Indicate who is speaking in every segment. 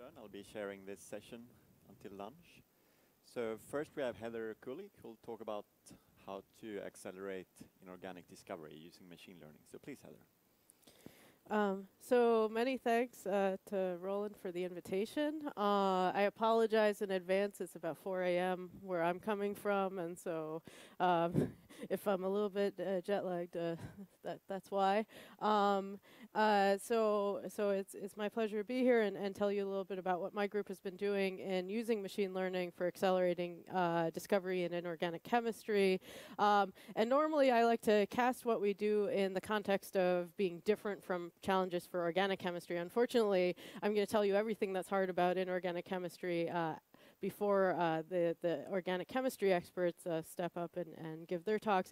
Speaker 1: I'll be sharing this session until lunch. So first we have Heather Kulik who'll talk about how to accelerate inorganic discovery using machine learning. So please, Heather.
Speaker 2: Um, so many thanks uh, to Roland for the invitation. Uh, I apologize in advance. It's about 4 a.m. where I'm coming from, and so um, if I'm a little bit uh, jet lagged, uh, that that's why. Um, uh, so so it's it's my pleasure to be here and, and tell you a little bit about what my group has been doing in using machine learning for accelerating uh, discovery in inorganic chemistry. Um, and normally I like to cast what we do in the context of being different from challenges for organic chemistry. Unfortunately, I'm going to tell you everything that's hard about inorganic chemistry uh, before uh, the, the organic chemistry experts uh, step up and, and give their talks.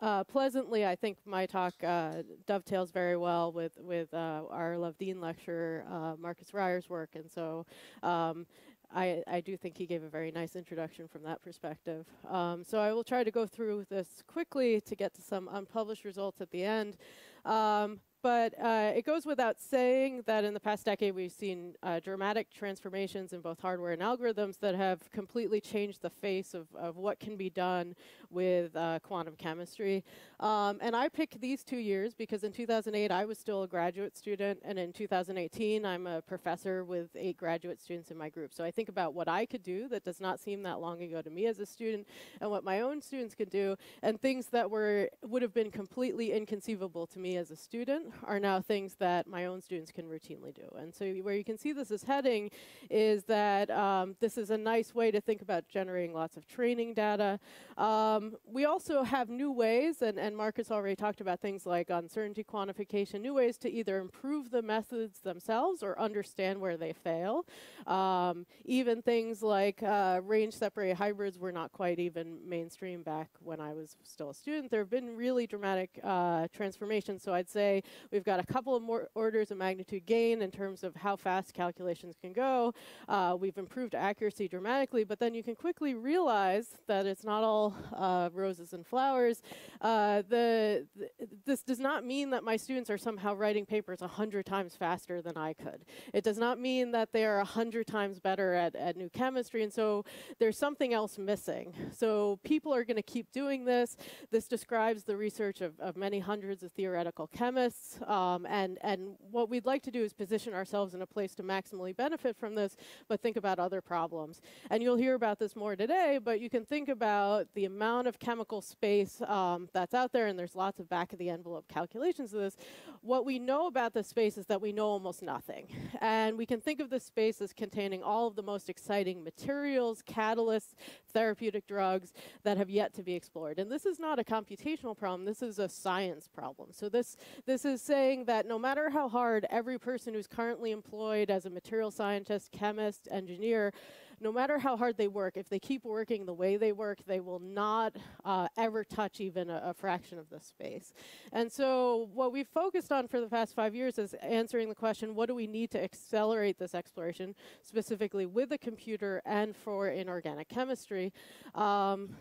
Speaker 2: Uh, pleasantly, I think my talk uh, dovetails very well with with uh, our Löwdin lecturer uh, Markus Reiher's work, and so um, I, I, do think he gave a very nice introduction from that perspective. Um, so I will try to go through this quickly to get to some unpublished results at the end. Um, but uh, it goes without saying that in the past decade, we've seen uh, dramatic transformations in both hardware and algorithms that have completely changed the face of, of what can be done with uh, quantum chemistry. Um, and I picked these two years because in 2008, I was still a graduate student. And in 2018, I'm a professor with eight graduate students in my group. So I think about what I could do that does not seem that long ago to me as a student and what my own students could do and things that were would have been completely inconceivable to me as a student are now things that my own students can routinely do. And so where you can see this is heading is that um, this is a nice way to think about generating lots of training data. Um, we also have new ways, and, and Markus already talked about things like uncertainty quantification, new ways to either improve the methods themselves or understand where they fail. Um, even things like uh, range separated hybrids were not quite even mainstream back when I was still a student. There have been really dramatic uh, transformations. So I'd say We've got a couple of more orders of magnitude gain in terms of how fast calculations can go. Uh, we've improved accuracy dramatically, but then you can quickly realize that it's not all uh, roses and flowers. Uh, the, the, this does not mean that my students are somehow writing papers 100 times faster than I could. It does not mean that they are 100 times better at, at new chemistry, and so there's something else missing. So people are going to keep doing this. This describes the research of, of many hundreds of theoretical chemists. Um, and, and what we'd like to do is position ourselves in a place to maximally benefit from this, but think about other problems. And you'll hear about this more today, but you can think about the amount of chemical space um, that's out there, and there's lots of back of the envelope calculations of this. What we know about this space is that we know almost nothing. And we can think of this space as containing all of the most exciting materials, catalysts, therapeutic drugs that have yet to be explored. And this is not a computational problem, this is a science problem. So this, this is saying that no matter how hard every person who's currently employed as a material scientist, chemist, engineer, no matter how hard they work, if they keep working the way they work, they will not uh, ever touch even a, a fraction of the space. And so what we've focused on for the past five years is answering the question, what do we need to accelerate this exploration, specifically with a computer and for inorganic chemistry? Um,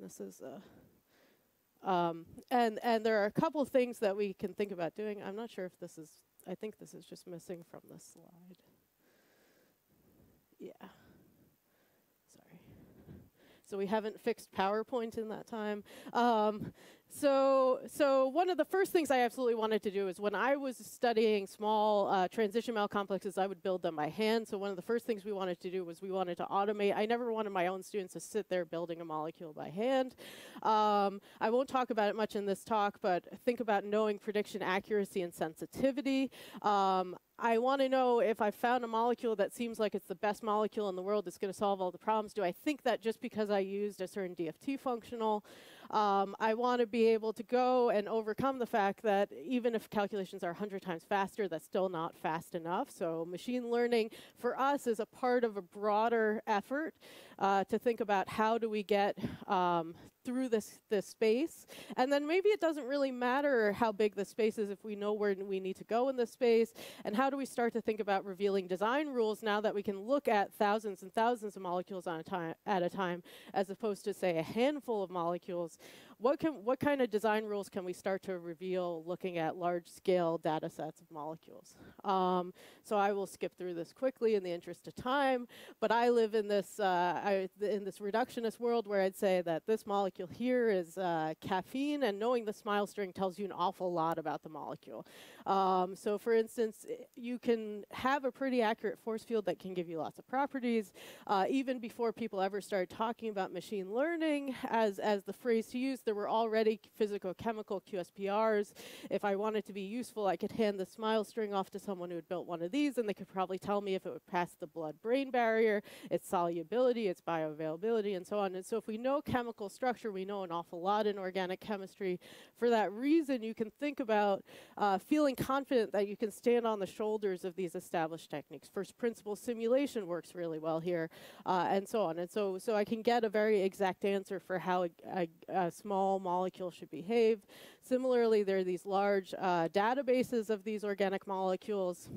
Speaker 2: this is... Uh, um, and, and there are a couple things that we can think about doing. I'm not sure if this is, I think this is just missing from the slide. Yeah. So we haven't fixed PowerPoint in that time. Um, so, so one of the first things I absolutely wanted to do is when I was studying small uh, transition metal complexes, I would build them by hand. So one of the first things we wanted to do was we wanted to automate. I never wanted my own students to sit there building a molecule by hand. Um, I won't talk about it much in this talk, but think about knowing prediction accuracy and sensitivity. Um, I want to know if I found a molecule that seems like it's the best molecule in the world that's going to solve all the problems. Do I think that just because I used a certain DFT functional? Um, I want to be able to go and overcome the fact that even if calculations are 100 times faster, that's still not fast enough. So machine learning for us is a part of a broader effort uh, to think about how do we get um, through this, this space. And then maybe it doesn't really matter how big the space is if we know where we need to go in the space. And how do we start to think about revealing design rules now that we can look at thousands and thousands of molecules on a at a time, as opposed to, say, a handful of molecules what can what kind of design rules can we start to reveal looking at large scale data sets of molecules? Um, so I will skip through this quickly in the interest of time, but I live in this uh, I, in this reductionist world where I'd say that this molecule here is uh, caffeine, and knowing the smile string tells you an awful lot about the molecule. Um, so for instance, you can have a pretty accurate force field that can give you lots of properties, uh, even before people ever started talking about machine learning as, as the phrase to use, there were already physical chemical QSPRs. If I wanted to be useful, I could hand the SMILE string off to someone who had built one of these, and they could probably tell me if it would pass the blood-brain barrier, its solubility, its bioavailability, and so on. And so if we know chemical structure, we know an awful lot in organic chemistry. For that reason, you can think about uh, feeling confident that you can stand on the shoulders of these established techniques. First principle simulation works really well here, uh, and so on. And so, so I can get a very exact answer for how a, a, a small molecule should behave. Similarly, there are these large uh, databases of these organic molecules.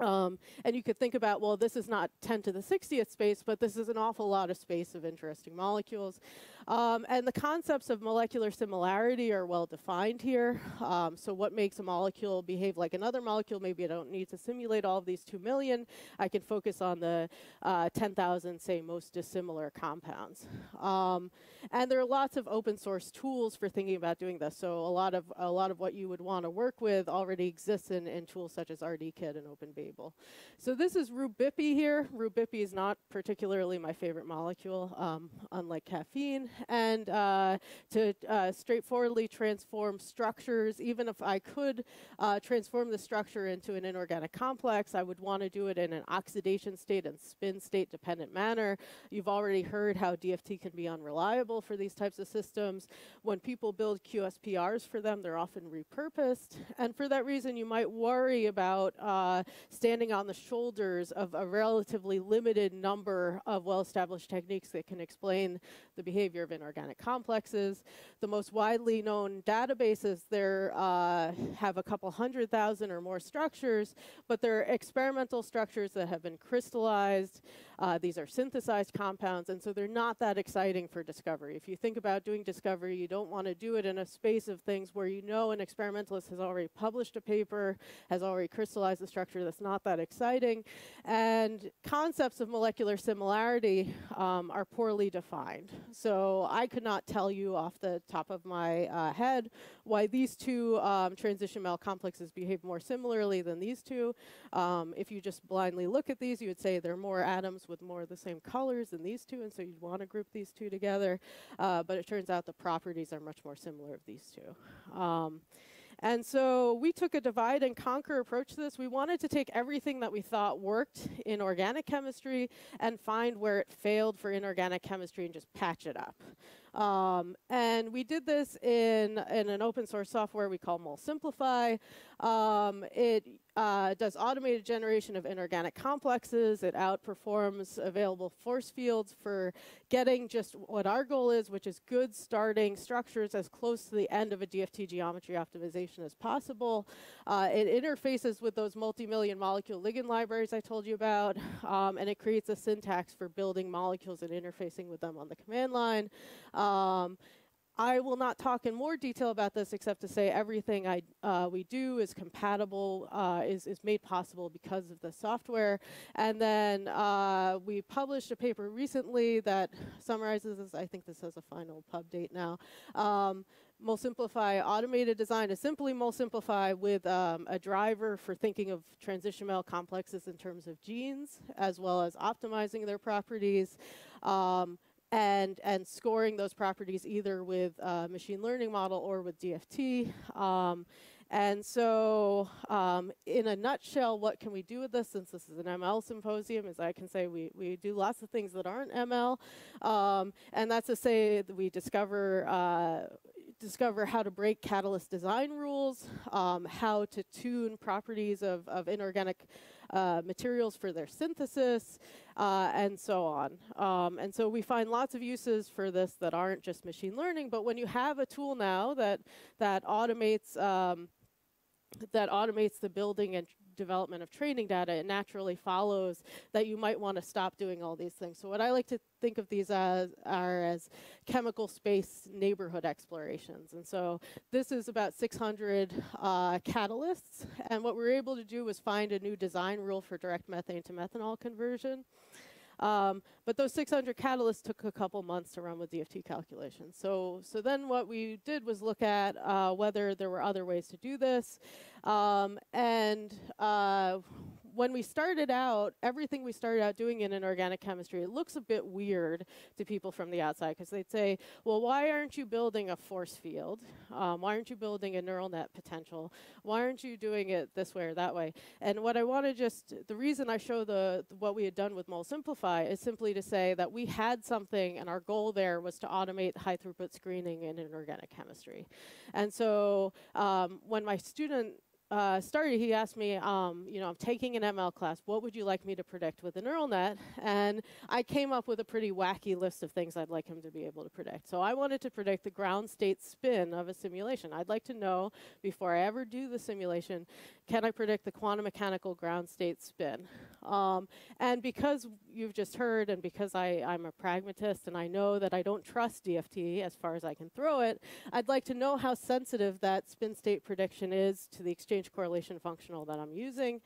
Speaker 2: Um, and you could think about, well, this is not 10 to the 60th space, but this is an awful lot of space of interesting molecules. Um, and the concepts of molecular similarity are well defined here. Um, so what makes a molecule behave like another molecule? Maybe I don't need to simulate all of these 2 million. I can focus on the uh, 10,000, say, most dissimilar compounds. Um, and there are lots of open source tools for thinking about doing this. So a lot of, a lot of what you would want to work with already exists in, in tools such as RDKit and OpenBabel. So this is RuBiPi here. RuBiPi is not particularly my favorite molecule, um, unlike caffeine and uh, to uh, straightforwardly transform structures. Even if I could uh, transform the structure into an inorganic complex, I would want to do it in an oxidation state and spin state dependent manner. You've already heard how DFT can be unreliable for these types of systems. When people build QSPRs for them, they're often repurposed. And for that reason, you might worry about uh, standing on the shoulders of a relatively limited number of well established techniques that can explain the behavior of inorganic complexes. The most widely known databases there uh, have a couple hundred thousand or more structures, but they're experimental structures that have been crystallized. Uh, these are synthesized compounds, and so they're not that exciting for discovery. If you think about doing discovery, you don't want to do it in a space of things where you know an experimentalist has already published a paper, has already crystallized the structure that's not that exciting, and concepts of molecular similarity um, are poorly defined. So I could not tell you off the top of my uh, head why these two um, transition metal complexes behave more similarly than these two. Um, if you just blindly look at these, you would say there are more atoms with more of the same colors than these two, and so you'd want to group these two together. Uh, but it turns out the properties are much more similar of these two. Um, and so we took a divide and conquer approach to this. We wanted to take everything that we thought worked in organic chemistry and find where it failed for inorganic chemistry and just patch it up. Um, and we did this in, in an open source software we call MolSimplify. Um, it uh, does automated generation of inorganic complexes. It outperforms available force fields for getting just what our goal is, which is good starting structures as close to the end of a DFT geometry optimization as possible. Uh, it interfaces with those multi-million molecule ligand libraries I told you about, um, and it creates a syntax for building molecules and interfacing with them on the command line. Um, I will not talk in more detail about this except to say everything I, uh, we do is compatible, uh, is, is made possible because of the software. And then uh, we published a paper recently that summarizes this. I think this has a final pub date now. Um, MolSimplify automated design is simply MolSimplify with um, a driver for thinking of transition metal complexes in terms of genes, as well as optimizing their properties. Um, and and scoring those properties either with a machine learning model or with DFT. Um, and so, um, in a nutshell, what can we do with this? Since this is an ML symposium, as I can say, we, we do lots of things that aren't ML. Um, and that's to say that we discover uh, discover how to break catalyst design rules, um, how to tune properties of, of inorganic uh, materials for their synthesis, uh, and so on. Um, and so we find lots of uses for this that aren't just machine learning, but when you have a tool now that, that automates um, that automates the building and development of training data, it naturally follows that you might want to stop doing all these things. So what I like to think of these as are as chemical space neighborhood explorations. And so this is about 600 uh, catalysts. And what we were able to do was find a new design rule for direct methane to methanol conversion. Um, but those 600 catalysts took a couple months to run with DFT calculations. So, so then what we did was look at uh, whether there were other ways to do this. Um, and uh, when we started out, everything we started out doing in inorganic chemistry, it looks a bit weird to people from the outside because they'd say, well, why aren't you building a force field? Um, why aren't you building a neural net potential? Why aren't you doing it this way or that way? And what I want to just, the reason I show the what we had done with MolSimplify is simply to say that we had something and our goal there was to automate high throughput screening in inorganic chemistry. And so um, when my student uh, started, he asked me, um, you know, I'm taking an ML class. What would you like me to predict with a neural net? And I came up with a pretty wacky list of things I'd like him to be able to predict. So I wanted to predict the ground state spin of a simulation. I'd like to know before I ever do the simulation, can I predict the quantum mechanical ground state spin? Um, and because you've just heard, and because I, I'm a pragmatist and I know that I don't trust DFT as far as I can throw it, I'd like to know how sensitive that spin state prediction is to the exchange correlation functional that I'm using.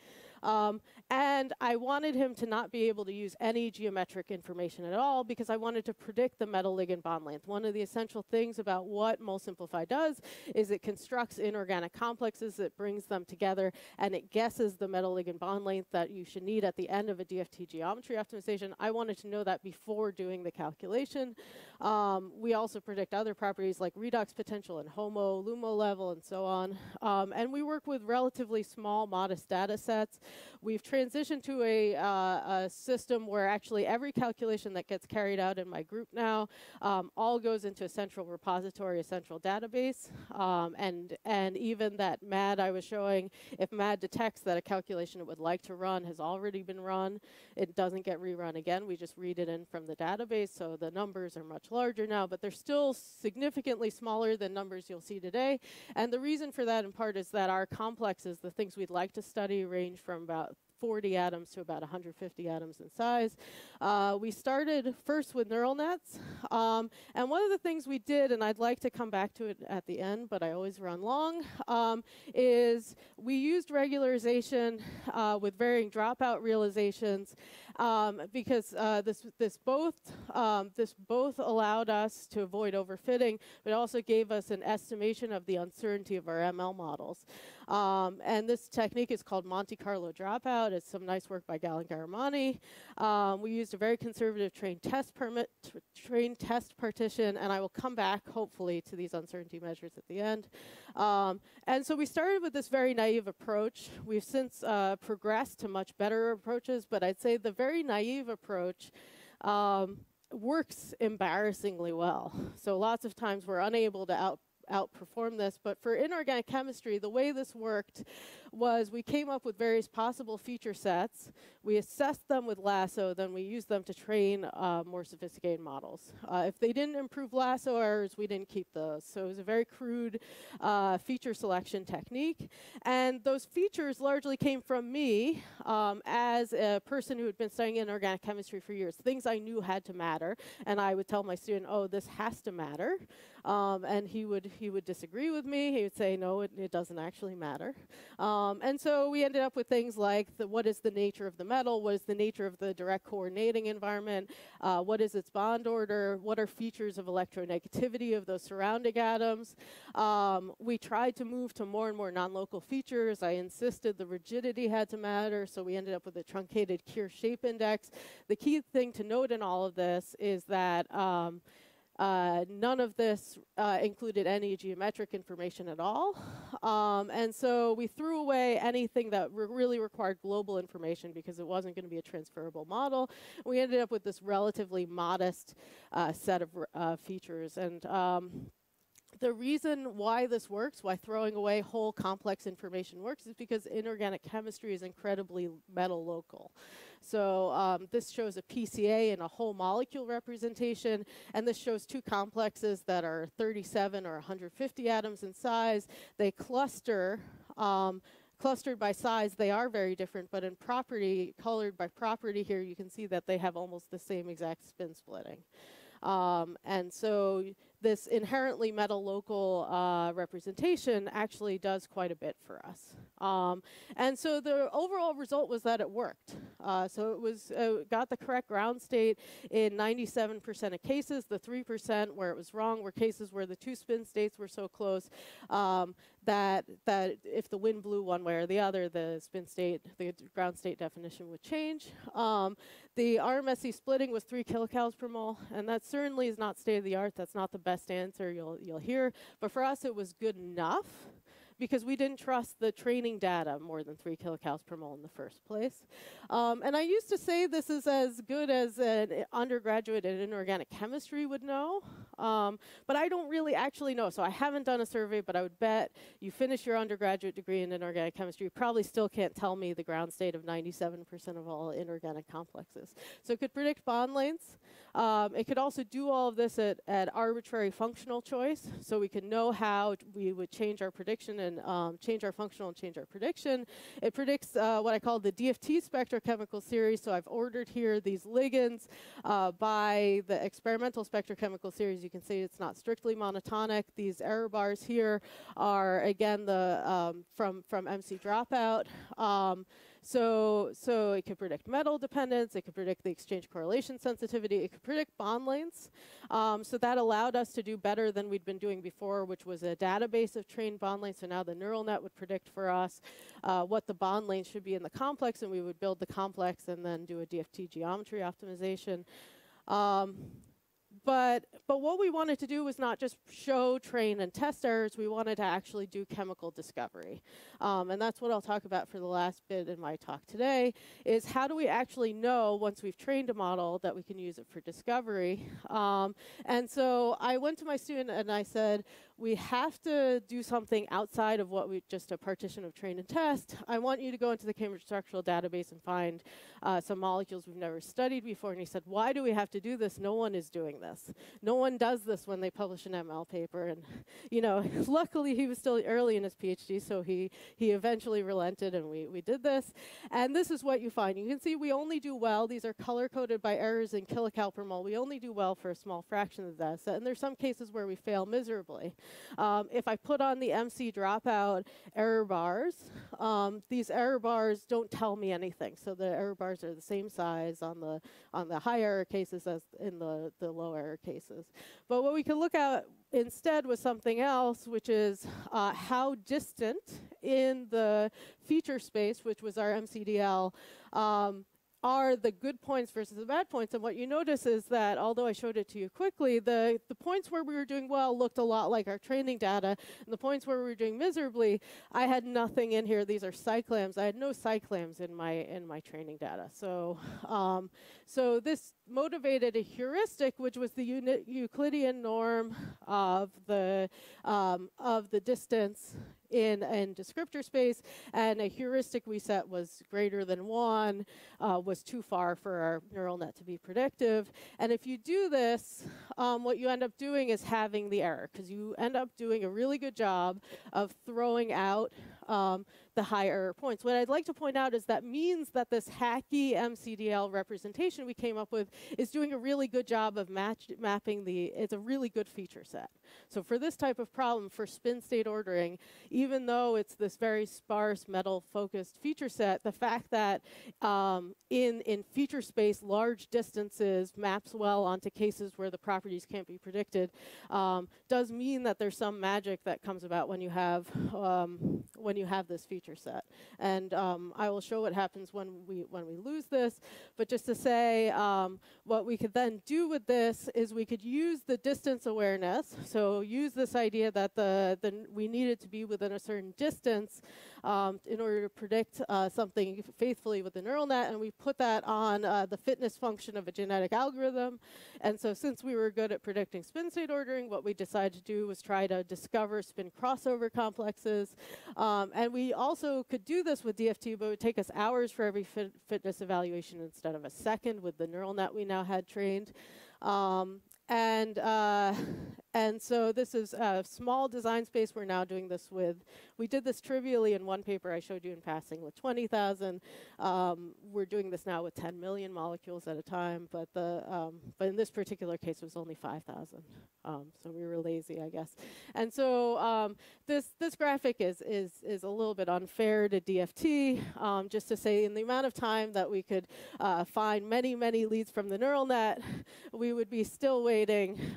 Speaker 2: Um, and I wanted him to not be able to use any geometric information at all because I wanted to predict the metal ligand bond length. One of the essential things about what MolSimplify does is it constructs inorganic complexes, it brings them together, and it guesses the metal ligand bond length that you should need at the end of a DFT geometry optimization. I wanted to know that before doing the calculation. Um, we also predict other properties like redox potential and HOMO, LUMO level, and so on. Um, and we work with relatively small, modest data sets. We've transitioned to a, uh, a, system where actually every calculation that gets carried out in my group now um, all goes into a central repository, a central database. Um, and, and even that MAD I was showing, if MAD detects that a calculation it would like to run has already been run, it doesn't get rerun again. We just read it in from the database, so the numbers are much larger now, but they're still significantly smaller than numbers you'll see today. And the reason for that in part is that our complexes, the things we'd like to study, range from about 40 atoms to about 150 atoms in size. Uh, we started first with neural nets. Um, and one of the things we did, and I'd like to come back to it at the end, but I always run long, um, is we used regularization uh, with varying dropout realizations um, because uh, this this both um, this both allowed us to avoid overfitting, but also gave us an estimation of the uncertainty of our ML models. Um, and this technique is called Monte Carlo dropout. It's some nice work by Gal and Ghahramani. Um, we used a very conservative train test permit, train test partition, and I will come back hopefully to these uncertainty measures at the end. Um, and so we started with this very naive approach. We've since uh, progressed to much better approaches, but I'd say the very naive approach um, works embarrassingly well. So lots of times we're unable to out outperform this. But for inorganic chemistry, the way this worked was we came up with various possible feature sets. We assessed them with lasso, then we used them to train uh, more sophisticated models. Uh, if they didn't improve lasso errors, we didn't keep those. So it was a very crude uh, feature selection technique. And those features largely came from me um, as a person who had been studying inorganic chemistry for years. Things I knew had to matter. And I would tell my student, oh, this has to matter. Um, and he would he would disagree with me. He would say, no, it, it doesn't actually matter. Um, and so we ended up with things like the, what is the nature of the metal? What is the nature of the direct coordinating environment? Uh, what is its bond order? What are features of electronegativity of those surrounding atoms? Um, we tried to move to more and more non-local features. I insisted the rigidity had to matter, so we ended up with a truncated Kier shape index. The key thing to note in all of this is that um, uh, none of this uh, included any geometric information at all. Um, and so we threw away anything that re really required global information because it wasn't going to be a transferable model. We ended up with this relatively modest uh, set of uh, features. And um, the reason why this works, why throwing away whole complex information works, is because inorganic chemistry is incredibly metal local. So um, this shows a PCA and a whole molecule representation, and this shows two complexes that are 37 or 150 atoms in size. They cluster um, clustered by size, they are very different, but in property, colored by property here, you can see that they have almost the same exact spin splitting. Um, and so this inherently metal local uh, representation actually does quite a bit for us. Um, and so the overall result was that it worked. Uh, so it was uh, got the correct ground state in 97% of cases. The 3% where it was wrong were cases where the two spin states were so close um, that that if the wind blew one way or the other, the spin state, the ground state definition would change. Um, the RMSE splitting was three kilocals per mole, and that certainly is not state of the art. That's not the best answer you'll you'll hear, but for us it was good enough because we didn't trust the training data more than three kilocals per mole in the first place. Um, and I used to say this is as good as an undergraduate in inorganic chemistry would know, um, but I don't really actually know. So I haven't done a survey, but I would bet you finish your undergraduate degree in inorganic chemistry, you probably still can't tell me the ground state of 97% of all inorganic complexes. So it could predict bond lengths. Um, it could also do all of this at, at arbitrary functional choice, so we could know how we would change our prediction and um, change our functional and change our prediction. It predicts uh, what I call the DFT spectrochemical series, so I've ordered here these ligands uh, by the experimental spectrochemical series. You can see it's not strictly monotonic. These error bars here are, again, the um, from, from MC Dropout. Um, so, so it could predict metal dependence, it could predict the exchange correlation sensitivity, it could predict bond lengths. Um, so that allowed us to do better than we'd been doing before, which was a database of trained bond lengths. So now the neural net would predict for us uh, what the bond length should be in the complex, and we would build the complex and then do a DFT geometry optimization. Um, but, but what we wanted to do was not just show, train, and test errors. We wanted to actually do chemical discovery. Um, and that's what I'll talk about for the last bit in my talk today, is how do we actually know, once we've trained a model, that we can use it for discovery. Um, and so I went to my student and I said, we have to do something outside of what we just a partition of train and test. I want you to go into the Cambridge Structural Database and find uh, some molecules we've never studied before. And he said, why do we have to do this? No one is doing this. No one does this when they publish an ML paper. And, you know, luckily he was still early in his PhD, so he, he eventually relented and we, we did this. And this is what you find. You can see we only do well. These are color-coded by errors in kilocal per mole. We only do well for a small fraction of that. And there's some cases where we fail miserably. Um, if I put on the MC dropout error bars, um, these error bars don't tell me anything. So the error bars are the same size on the on the high error cases as in the, the low error cases. But what we can look at instead was something else, which is uh, how distant in the feature space, which was our MCDL, um, are the good points versus the bad points. And what you notice is that, although I showed it to you quickly, the, the points where we were doing well looked a lot like our training data. And the points where we were doing miserably, I had nothing in here. These are cyclams. I had no cyclams in my, in my training data. So, um, so this motivated a heuristic, which was the Euclidean norm of the, um, of the distance in, in descriptor space, and a heuristic we set was greater than one, uh, was too far for our neural net to be predictive. And if you do this, um, what you end up doing is having the error, because you end up doing a really good job of throwing out um, the higher points. What I'd like to point out is that means that this hacky MCDL representation we came up with is doing a really good job of mapping the, it's a really good feature set. So for this type of problem, for spin state ordering, even though it's this very sparse metal focused feature set, the fact that um, in, in feature space, large distances maps well onto cases where the properties can't be predicted um, does mean that there's some magic that comes about when you have, um, when you have this feature feature set. And um, I will show what happens when we, when we lose this. But just to say, um, what we could then do with this is we could use the distance awareness. So use this idea that the, the we needed to be within a certain distance um, in order to predict uh, something faithfully with the neural net, and we put that on uh, the fitness function of a genetic algorithm. And so since we were good at predicting spin state ordering, what we decided to do was try to discover spin crossover complexes. Um, and we also could do this with DFT, but it would take us hours for every fit fitness evaluation instead of a second with the neural net we now had trained. Um, and uh, and so this is a small design space we're now doing this with. We did this trivially in one paper I showed you in passing with 20,000. Um, we're doing this now with 10 million molecules at a time, but the um, but in this particular case it was only 5,000. Um, so we were lazy, I guess. And so um, this this graphic is is is a little bit unfair to DFT, um, just to say in the amount of time that we could uh, find many many leads from the neural net, we would be still waiting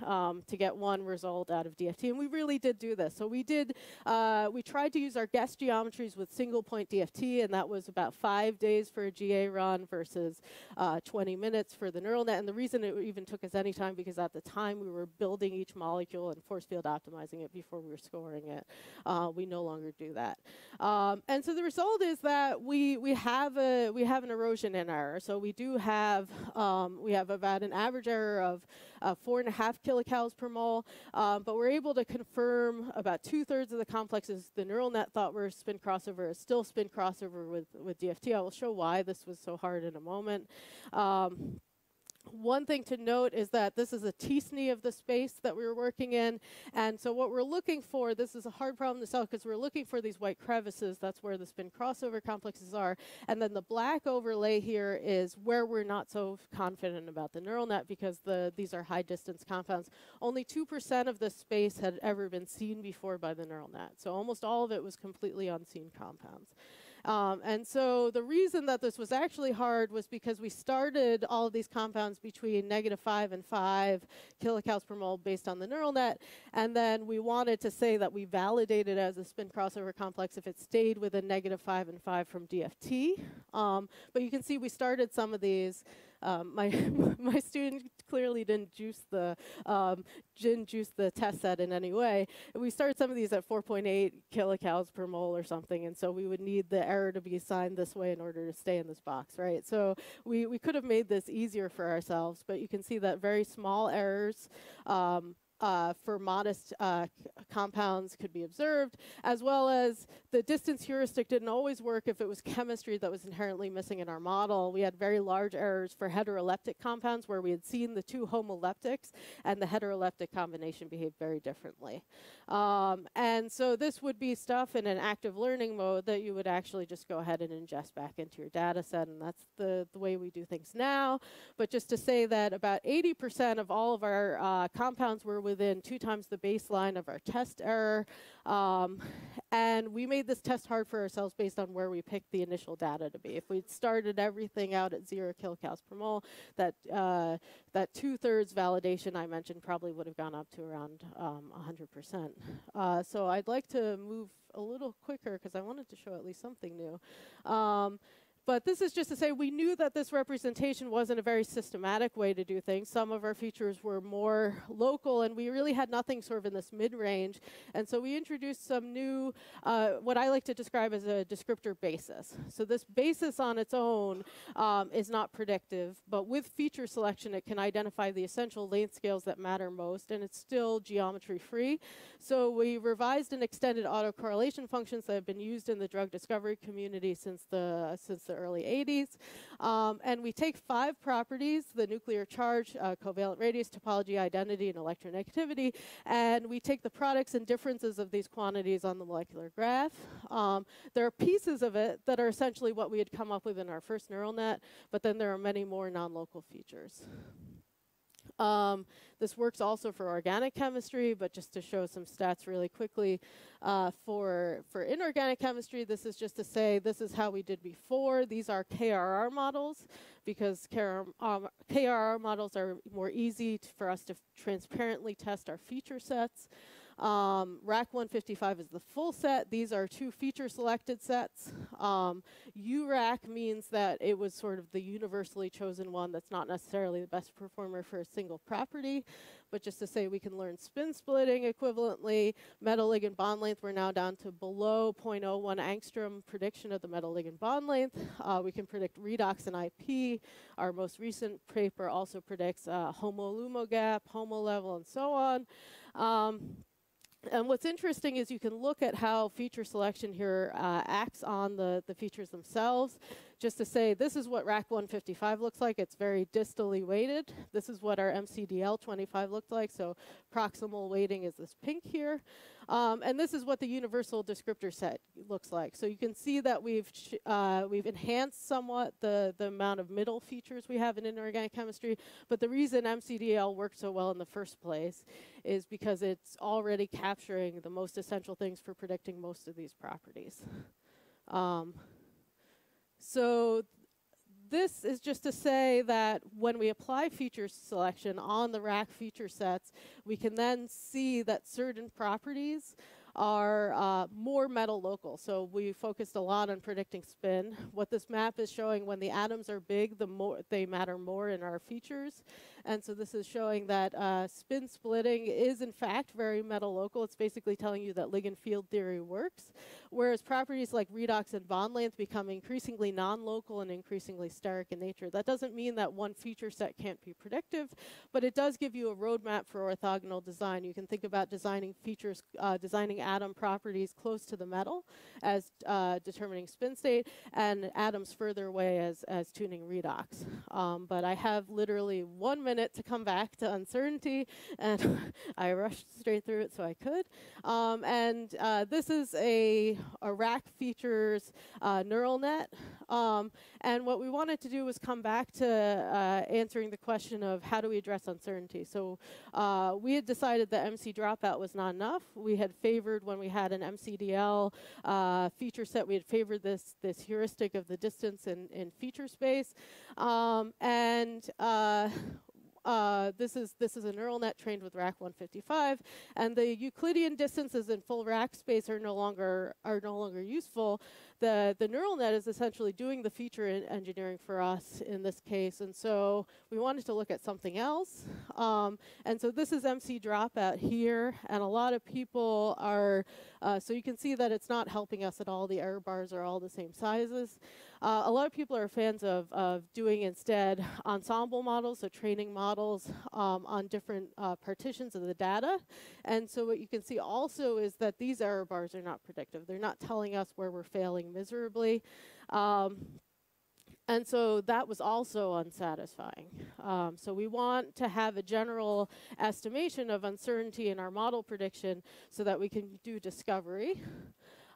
Speaker 2: um, to get one result out of DFT. And we really did do this. So we did uh, we tried to use our guess geometries with single point DFT, and that was about five days for a GA run versus uh, 20 minutes for the neural net. And the reason it even took us any time because at the time we were building each molecule and force field optimizing it before we were scoring it. Uh, we no longer do that. Um, and so the result is that we we have a we have an erosion in error. So we do have um, we have about an average error of uh, four and a half kilocals per mole, um, but we're able to confirm about two thirds of the complexes the neural net thought were spin crossover is still spin crossover with with DFT. I will show why this was so hard in a moment. Um, one thing to note is that this is a t-SNE of the space that we were working in. And so what we're looking for, this is a hard problem to solve because we're looking for these white crevices. That's where the spin crossover complexes are. And then the black overlay here is where we're not so confident about the neural net because the these are high distance compounds. Only 2% of the space had ever been seen before by the neural net. So almost all of it was completely unseen compounds. Um, and so the reason that this was actually hard was because we started all of these compounds between negative 5 and 5 kilocals per mole based on the neural net. And then we wanted to say that we validated as a spin crossover complex if it stayed within negative 5 and 5 from DFT. Um, but you can see we started some of these um, my my student clearly didn't juice the um, didn't juice the test set in any way. We started some of these at 4.8 kilocals per mole or something, and so we would need the error to be assigned this way in order to stay in this box, right? So we we could have made this easier for ourselves, but you can see that very small errors. Um, uh, for modest uh, compounds could be observed, as well as the distance heuristic didn't always work if it was chemistry that was inherently missing in our model. We had very large errors for heteroleptic compounds where we had seen the two homoleptics and the heteroleptic combination behaved very differently. Um, and so this would be stuff in an active learning mode that you would actually just go ahead and ingest back into your data set, and that's the, the way we do things now. But just to say that about 80% of all of our uh, compounds were within two times the baseline of our test error. Um, and we made this test hard for ourselves based on where we picked the initial data to be. If we'd started everything out at zero kilocals per mole, that, uh, that two-thirds validation I mentioned probably would have gone up to around um, 100%. Uh, so I'd like to move a little quicker because I wanted to show at least something new. Um, but this is just to say we knew that this representation wasn't a very systematic way to do things. Some of our features were more local, and we really had nothing sort of in this mid-range. And so we introduced some new, uh, what I like to describe as a descriptor basis. So this basis on its own um, is not predictive, but with feature selection, it can identify the essential length scales that matter most, and it's still geometry-free. So we revised and extended autocorrelation functions that have been used in the drug discovery community since the since the early 80s. Um, and we take five properties, the nuclear charge, uh, covalent radius, topology, identity, and electronegativity, and we take the products and differences of these quantities on the molecular graph. Um, there are pieces of it that are essentially what we had come up with in our first neural net, but then there are many more non-local features. Um, this works also for organic chemistry, but just to show some stats really quickly, uh, for, for inorganic chemistry, this is just to say this is how we did before. These are KRR models because KRR, um, KRR models are more easy for us to transparently test our feature sets. Um, RAC 155 is the full set. These are two feature selected sets. Um, URAC means that it was sort of the universally chosen one that's not necessarily the best performer for a single property, but just to say we can learn spin splitting equivalently. Metal ligand bond length, we're now down to below 0.01 angstrom prediction of the metal ligand bond length. Uh, we can predict redox and IP. Our most recent paper also predicts uh, homo-lumo gap, homo level, and so on. Um, and what's interesting is you can look at how feature selection here uh, acts on the, the features themselves. Just to say this is what RAC 155 looks like. It's very distally weighted. This is what our MCDL 25 looked like. So proximal weighting is this pink here. Um, and this is what the universal descriptor set looks like. So you can see that we've uh, we've enhanced somewhat the, the amount of middle features we have in inorganic chemistry. But the reason MCDL worked so well in the first place is because it's already capturing the most essential things for predicting most of these properties. Um, so this is just to say that when we apply feature selection on the RAC feature sets, we can then see that certain properties are uh, more metal local. So we focused a lot on predicting spin. What this map is showing when the atoms are big, the more they matter more in our features. And so this is showing that uh, spin splitting is in fact very metal local. It's basically telling you that ligand field theory works. Whereas properties like redox and bond length become increasingly non-local and increasingly steric in nature. That doesn't mean that one feature set can't be predictive, but it does give you a roadmap for orthogonal design. You can think about designing features, uh, designing atom properties close to the metal as uh, determining spin state, and atoms further away as, as tuning redox. Um, but I have literally one minute to come back to uncertainty, and I rushed straight through it so I could. Um, and uh, this is a a RAC features uh, neural net. Um, and what we wanted to do was come back to uh, answering the question of how do we address uncertainty. So uh, we had decided that MC dropout was not enough. We had favored when we had an MCDL uh, feature set, we had favored this, this heuristic of the distance in, in feature space. Um, and uh, this is this is a neural net trained with RAC 155, and the Euclidean distances in full RAC space are no longer are no longer useful the, the neural net is essentially doing the feature engineering for us in this case. And so we wanted to look at something else. Um, and so this is MC dropout here. And a lot of people are, uh, so you can see that it's not helping us at all. The error bars are all the same sizes. Uh, a lot of people are fans of, of doing instead ensemble models, so training models um, on different uh, partitions of the data. And so what you can see also is that these error bars are not predictive. They're not telling us where we're failing miserably. Um, and so that was also unsatisfying. Um, so we want to have a general estimation of uncertainty in our model prediction so that we can do discovery.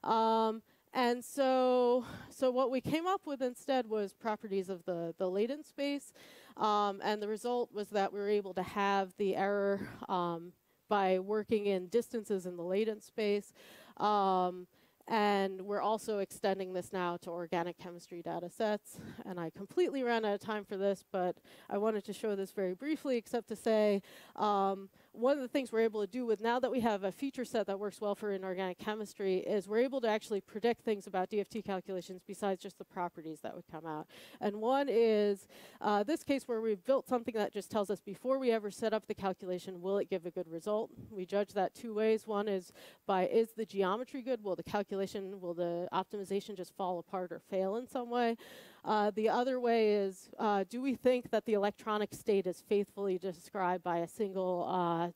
Speaker 2: Um, and so, so what we came up with instead was properties of the, the latent space. Um, and the result was that we were able to have the error um, by working in distances in the latent space. Um, and we're also extending this now to organic chemistry data sets. And I completely ran out of time for this, but I wanted to show this very briefly, except to say um, one of the things we're able to do with now that we have a feature set that works well for inorganic chemistry is we're able to actually predict things about DFT calculations besides just the properties that would come out. And one is uh, this case where we've built something that just tells us before we ever set up the calculation, will it give a good result? We judge that two ways. One is by is the geometry good? Will the calculation, will the optimization just fall apart or fail in some way? Uh, the other way is, uh, do we think that the electronic state is faithfully described by a single uh,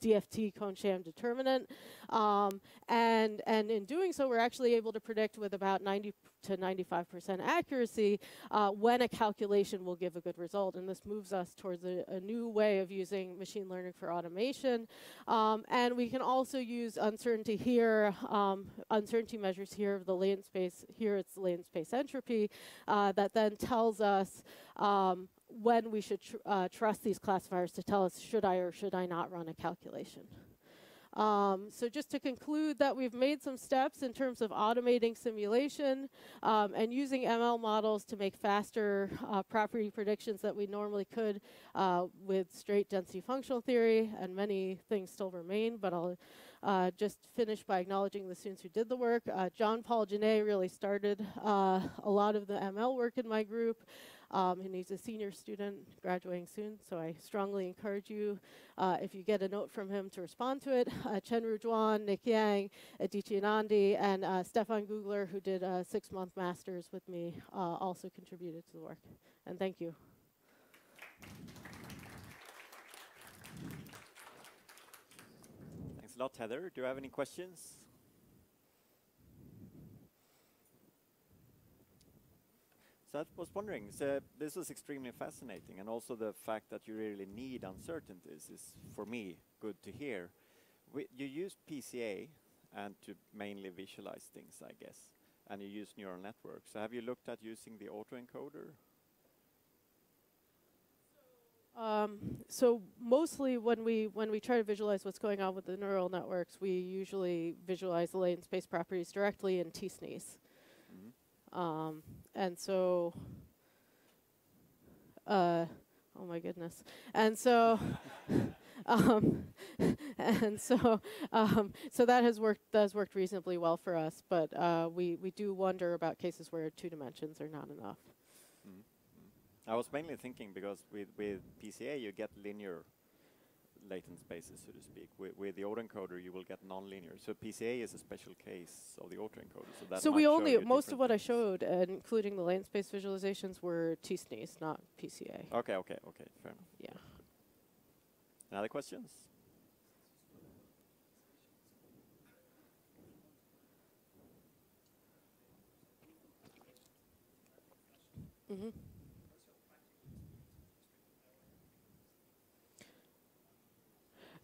Speaker 2: DFT Kohn-Sham determinant. Um, and, and in doing so, we're actually able to predict with about 90 to 95% accuracy uh, when a calculation will give a good result. And this moves us towards a, a new way of using machine learning for automation. Um, and we can also use uncertainty here, um, uncertainty measures here of the latent space. Here it's latent space entropy uh, that then tells us um, when we should tr uh, trust these classifiers to tell us should I or should I not run a calculation. Um, so just to conclude that we've made some steps in terms of automating simulation um, and using ML models to make faster uh, property predictions that we normally could uh, with straight density functional theory, and many things still remain, but I'll uh, just finish by acknowledging the students who did the work. Uh, Jon Paul Janet really started uh, a lot of the ML work in my group. Um, and he's a senior student graduating soon, so I strongly encourage you, uh, if you get a note from him, to respond to it. Uh, Chenru Duan, Nick Yang, Aditya Nandy, and uh, Stefan Gugler, who did a six-month master's with me, uh, also contributed to the work. And thank you.
Speaker 1: Thanks a lot, Heather. Do you have any questions? So I was wondering, so this was extremely fascinating, and also the fact that you really need uncertainties is, for me, good to hear. We, you use PCA and to mainly visualize things, I guess, and you use neural networks. So have you looked at using the autoencoder?
Speaker 2: Um, so mostly when we when we try to visualize what's going on with the neural networks, we usually visualize the latent space properties directly in t-SNEs. Um, and so, uh, oh my goodness. And so, um, and so, um, so that has worked, does worked reasonably well for us, but uh, we, we do wonder about cases where two dimensions are not enough.
Speaker 1: Mm -hmm. I was mainly thinking because with, with PCA you get linear latent spaces, so to speak. With, with the autoencoder, you will get nonlinear. So PCA is a special case of the autoencoder. So that
Speaker 2: so we only most of what things. I showed, uh, including the latent space visualizations, were T-SNEs, not PCA.
Speaker 1: Okay, okay, okay, fair enough.
Speaker 2: Yeah.
Speaker 1: Any other questions?
Speaker 2: Mm-hmm.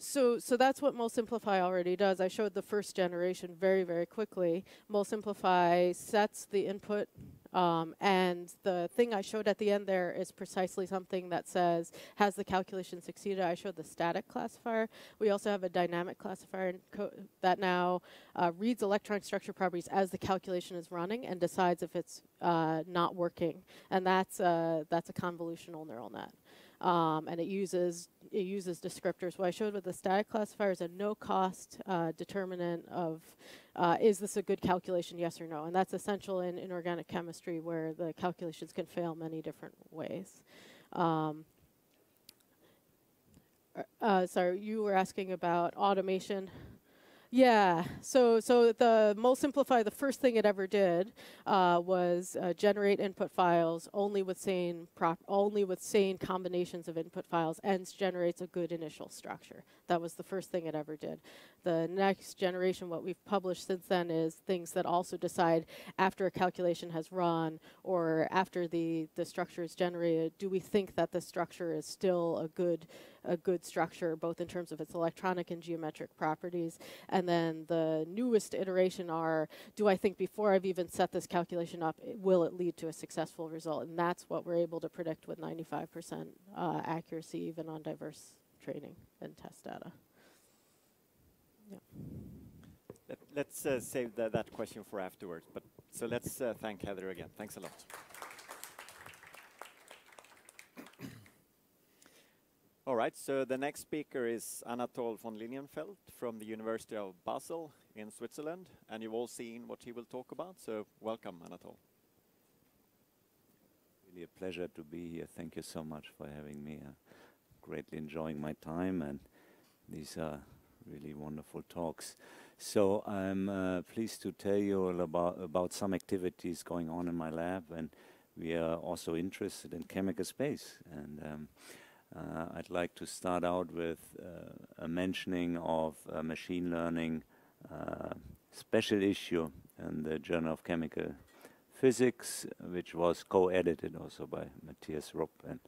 Speaker 2: So, so that's what molSimplify already does. I showed the first generation very, very quickly. molSimplify sets the input, um, and the thing I showed at the end there is precisely something that says, has the calculation succeeded? I showed the static classifier. We also have a dynamic classifier that now uh, reads electronic structure properties as the calculation is running and decides if it's uh, not working. And that's, uh, that's a convolutional neural net um, and it uses it uses descriptors. What I showed with the static classifier is a no-cost uh, determinant of uh, is this a good calculation, yes or no, and that's essential in inorganic chemistry where the calculations can fail many different ways. Um, uh, sorry, you were asking about automation. Yeah, so so the molSimplify, the first thing it ever did uh, was uh, generate input files only with sane prop, only with sane combinations of input files, and generates a good initial structure. That was the first thing it ever did. The next generation, what we've published since then, is things that also decide after a calculation has run or after the the structure is generated, do we think that the structure is still a good a good structure, both in terms of its electronic and geometric properties. And then the newest iteration are, do I think before I've even set this calculation up, it, will it lead to a successful result? And that's what we're able to predict with 95% uh, accuracy, even on diverse training and test data. Yeah.
Speaker 1: Let, us uh, save the, that question for afterwards. But so let's uh, thank Heather again. Thanks a lot. All right, so the next speaker is Anatole von Lilienfeld from the University of Basel in Switzerland, and you've all seen what he will talk about, so welcome, Anatole.
Speaker 3: Really a pleasure to be here. Thank you so much for having me. Uh, greatly enjoying my time, and these are really wonderful talks. So I'm uh, pleased to tell you all about, about some activities going on in my lab, and we are also interested in chemical space. and. Um, uh, I'd like to start out with uh, a mentioning of a machine learning uh, special issue in the Journal of Chemical Physics, which was co-edited also by Matthias Rupp and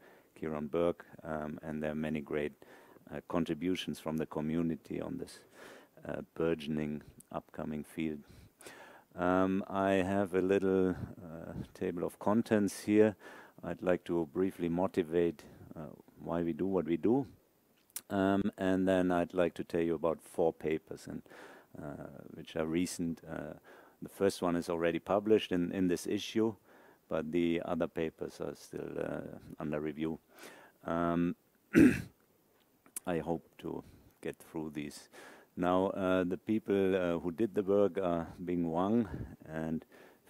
Speaker 3: Kieron Burke, um, and there are many great uh, contributions from the community on this uh, burgeoning upcoming field. Um, I have a little uh, table of contents here. I'd like to briefly motivate why we do what we do. Um, and then I'd like to tell you about four papers, and uh, which are recent. Uh, the first one is already published in, in this issue, but the other papers are still uh, under review. Um, I hope to get through these. Now, uh, the people uh, who did the work are Bing Huang and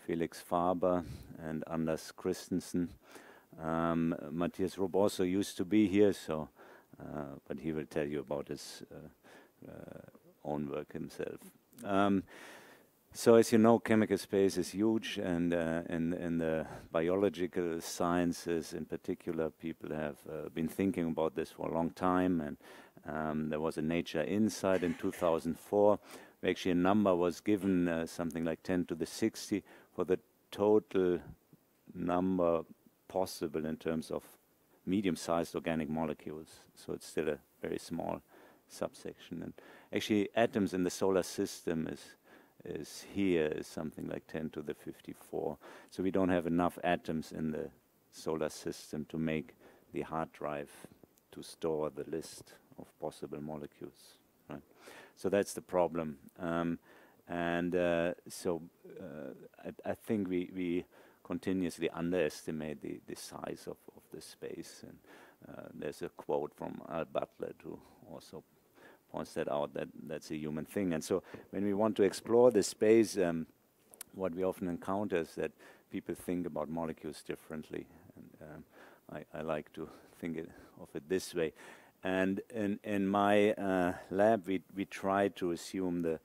Speaker 3: Felix Faber and Anders Christensen. Um, Matthias Rupp also used to be here, so uh, but he will tell you about his own work himself. Um, so as you know, chemical space is huge, and uh, in, in the biological sciences in particular, people have uh, been thinking about this for a long time. And um, there was a Nature Insight in 2004, actually a number was given, uh, something like 10 to the 60, for the total number possible in terms of medium-sized organic molecules. So it's still a very small subsection. And actually, atoms in the solar system is is here is something like 10 to the 54. So we don't have enough atoms in the solar system to make the hard drive to store the list of possible molecules. Right? So that's the problem. Um, and uh, so uh, I, I, think we, we continuously underestimate the, the size of, of the space. And uh, there's a quote from Al Butler who also points that out that that's a human thing. And so when we want to explore the space, um, what we often encounter is that people think about molecules differently. And um, I, I, like to think it, of it this way. And in, in my uh, lab, we, we try to assume the,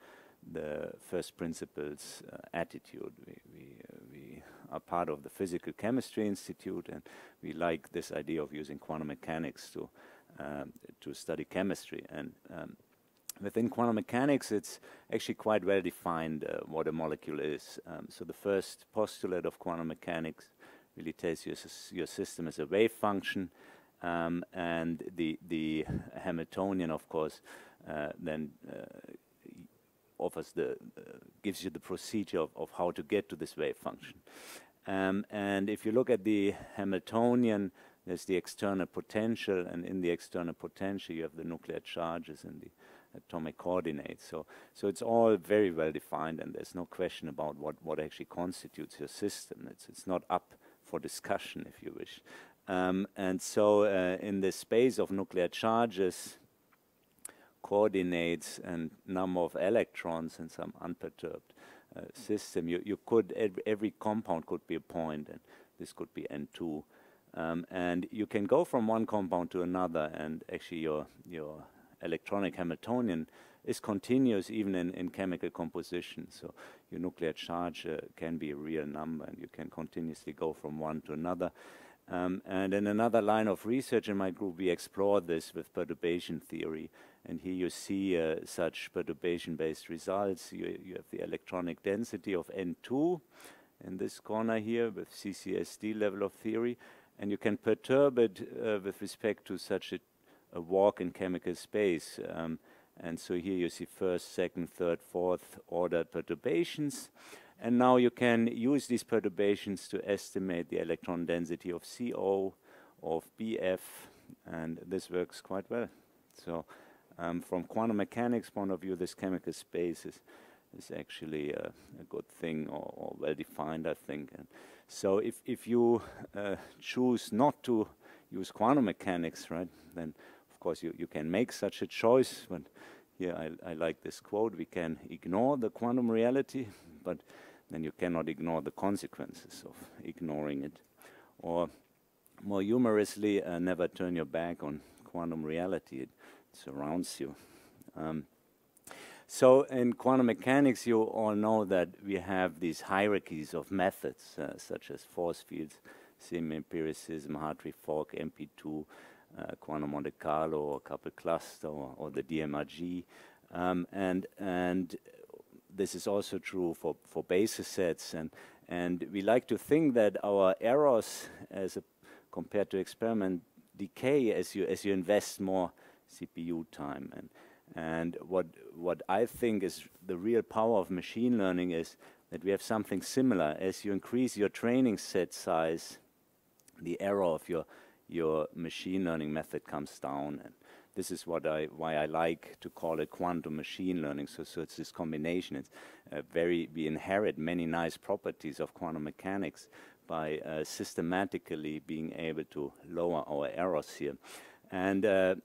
Speaker 3: the first principles uh, attitude. We, we, uh, we are part of the Physical Chemistry Institute, and we like this idea of using quantum mechanics to um, to study chemistry. And um, within quantum mechanics, it's actually quite well defined uh, what a molecule is. Um, so the first postulate of quantum mechanics really tells you your system is a wave function, um, and the the Hamiltonian, of course, uh, then uh, offers the uh, gives you the procedure of, of, how to get to this wave function. Um, and if you look at the Hamiltonian, there's the external potential, and in the external potential, you have the nuclear charges and the atomic coordinates. So, so it's all very well defined, and there's no question about what, what actually constitutes your system. It's, it's not up for discussion, if you wish. Um, and so, uh, in the space of nuclear charges, coordinates, and number of electrons in some unperturbed uh, system, you, you could every, every compound could be a point, and this could be N2. Um, and you can go from one compound to another, and actually your your electronic Hamiltonian is continuous even in, in chemical composition. So your nuclear charge uh, can be a real number, and you can continuously go from one to another. Um, and in another line of research in my group, we explored this with perturbation theory. And here you see uh, such perturbation-based results. You, you have the electronic density of N2 in this corner here with CCSD level of theory and you can perturb it uh, with respect to such a, a walk in chemical space. Um, and so here you see first, second, third, fourth order perturbations. And now you can use these perturbations to estimate the electron density of CO, of BF, and this works quite well. So um, from quantum mechanics point of view, this chemical space is, is actually a, a good thing or, or well defined, I think. And so if, if you uh, choose not to use quantum mechanics, right, then of course you, you can make such a choice. But here I, I like this quote, we can ignore the quantum reality, but then you cannot ignore the consequences of ignoring it. Or more humorously, uh, never turn your back on quantum reality. It surrounds you. Um, so in quantum mechanics, you all know that we have these hierarchies of methods, uh, such as force fields, semi-empiricism, Hartree-Fock, MP2, uh, quantum Monte Carlo, or coupled cluster, or, or the DMRG. Um, and, and this is also true for, for basis sets. And, and we like to think that our errors as a, compared to experiment decay as you, as you invest more CPU time. And, and what, what I think is the real power of machine learning is that we have something similar. As you increase your training set size, the error of your, your machine learning method comes down. And this is what I, why I like to call it quantum machine learning. So, so it's this combination. It's uh, very, we inherit many nice properties of quantum mechanics by uh, systematically being able to lower our errors here. And uh,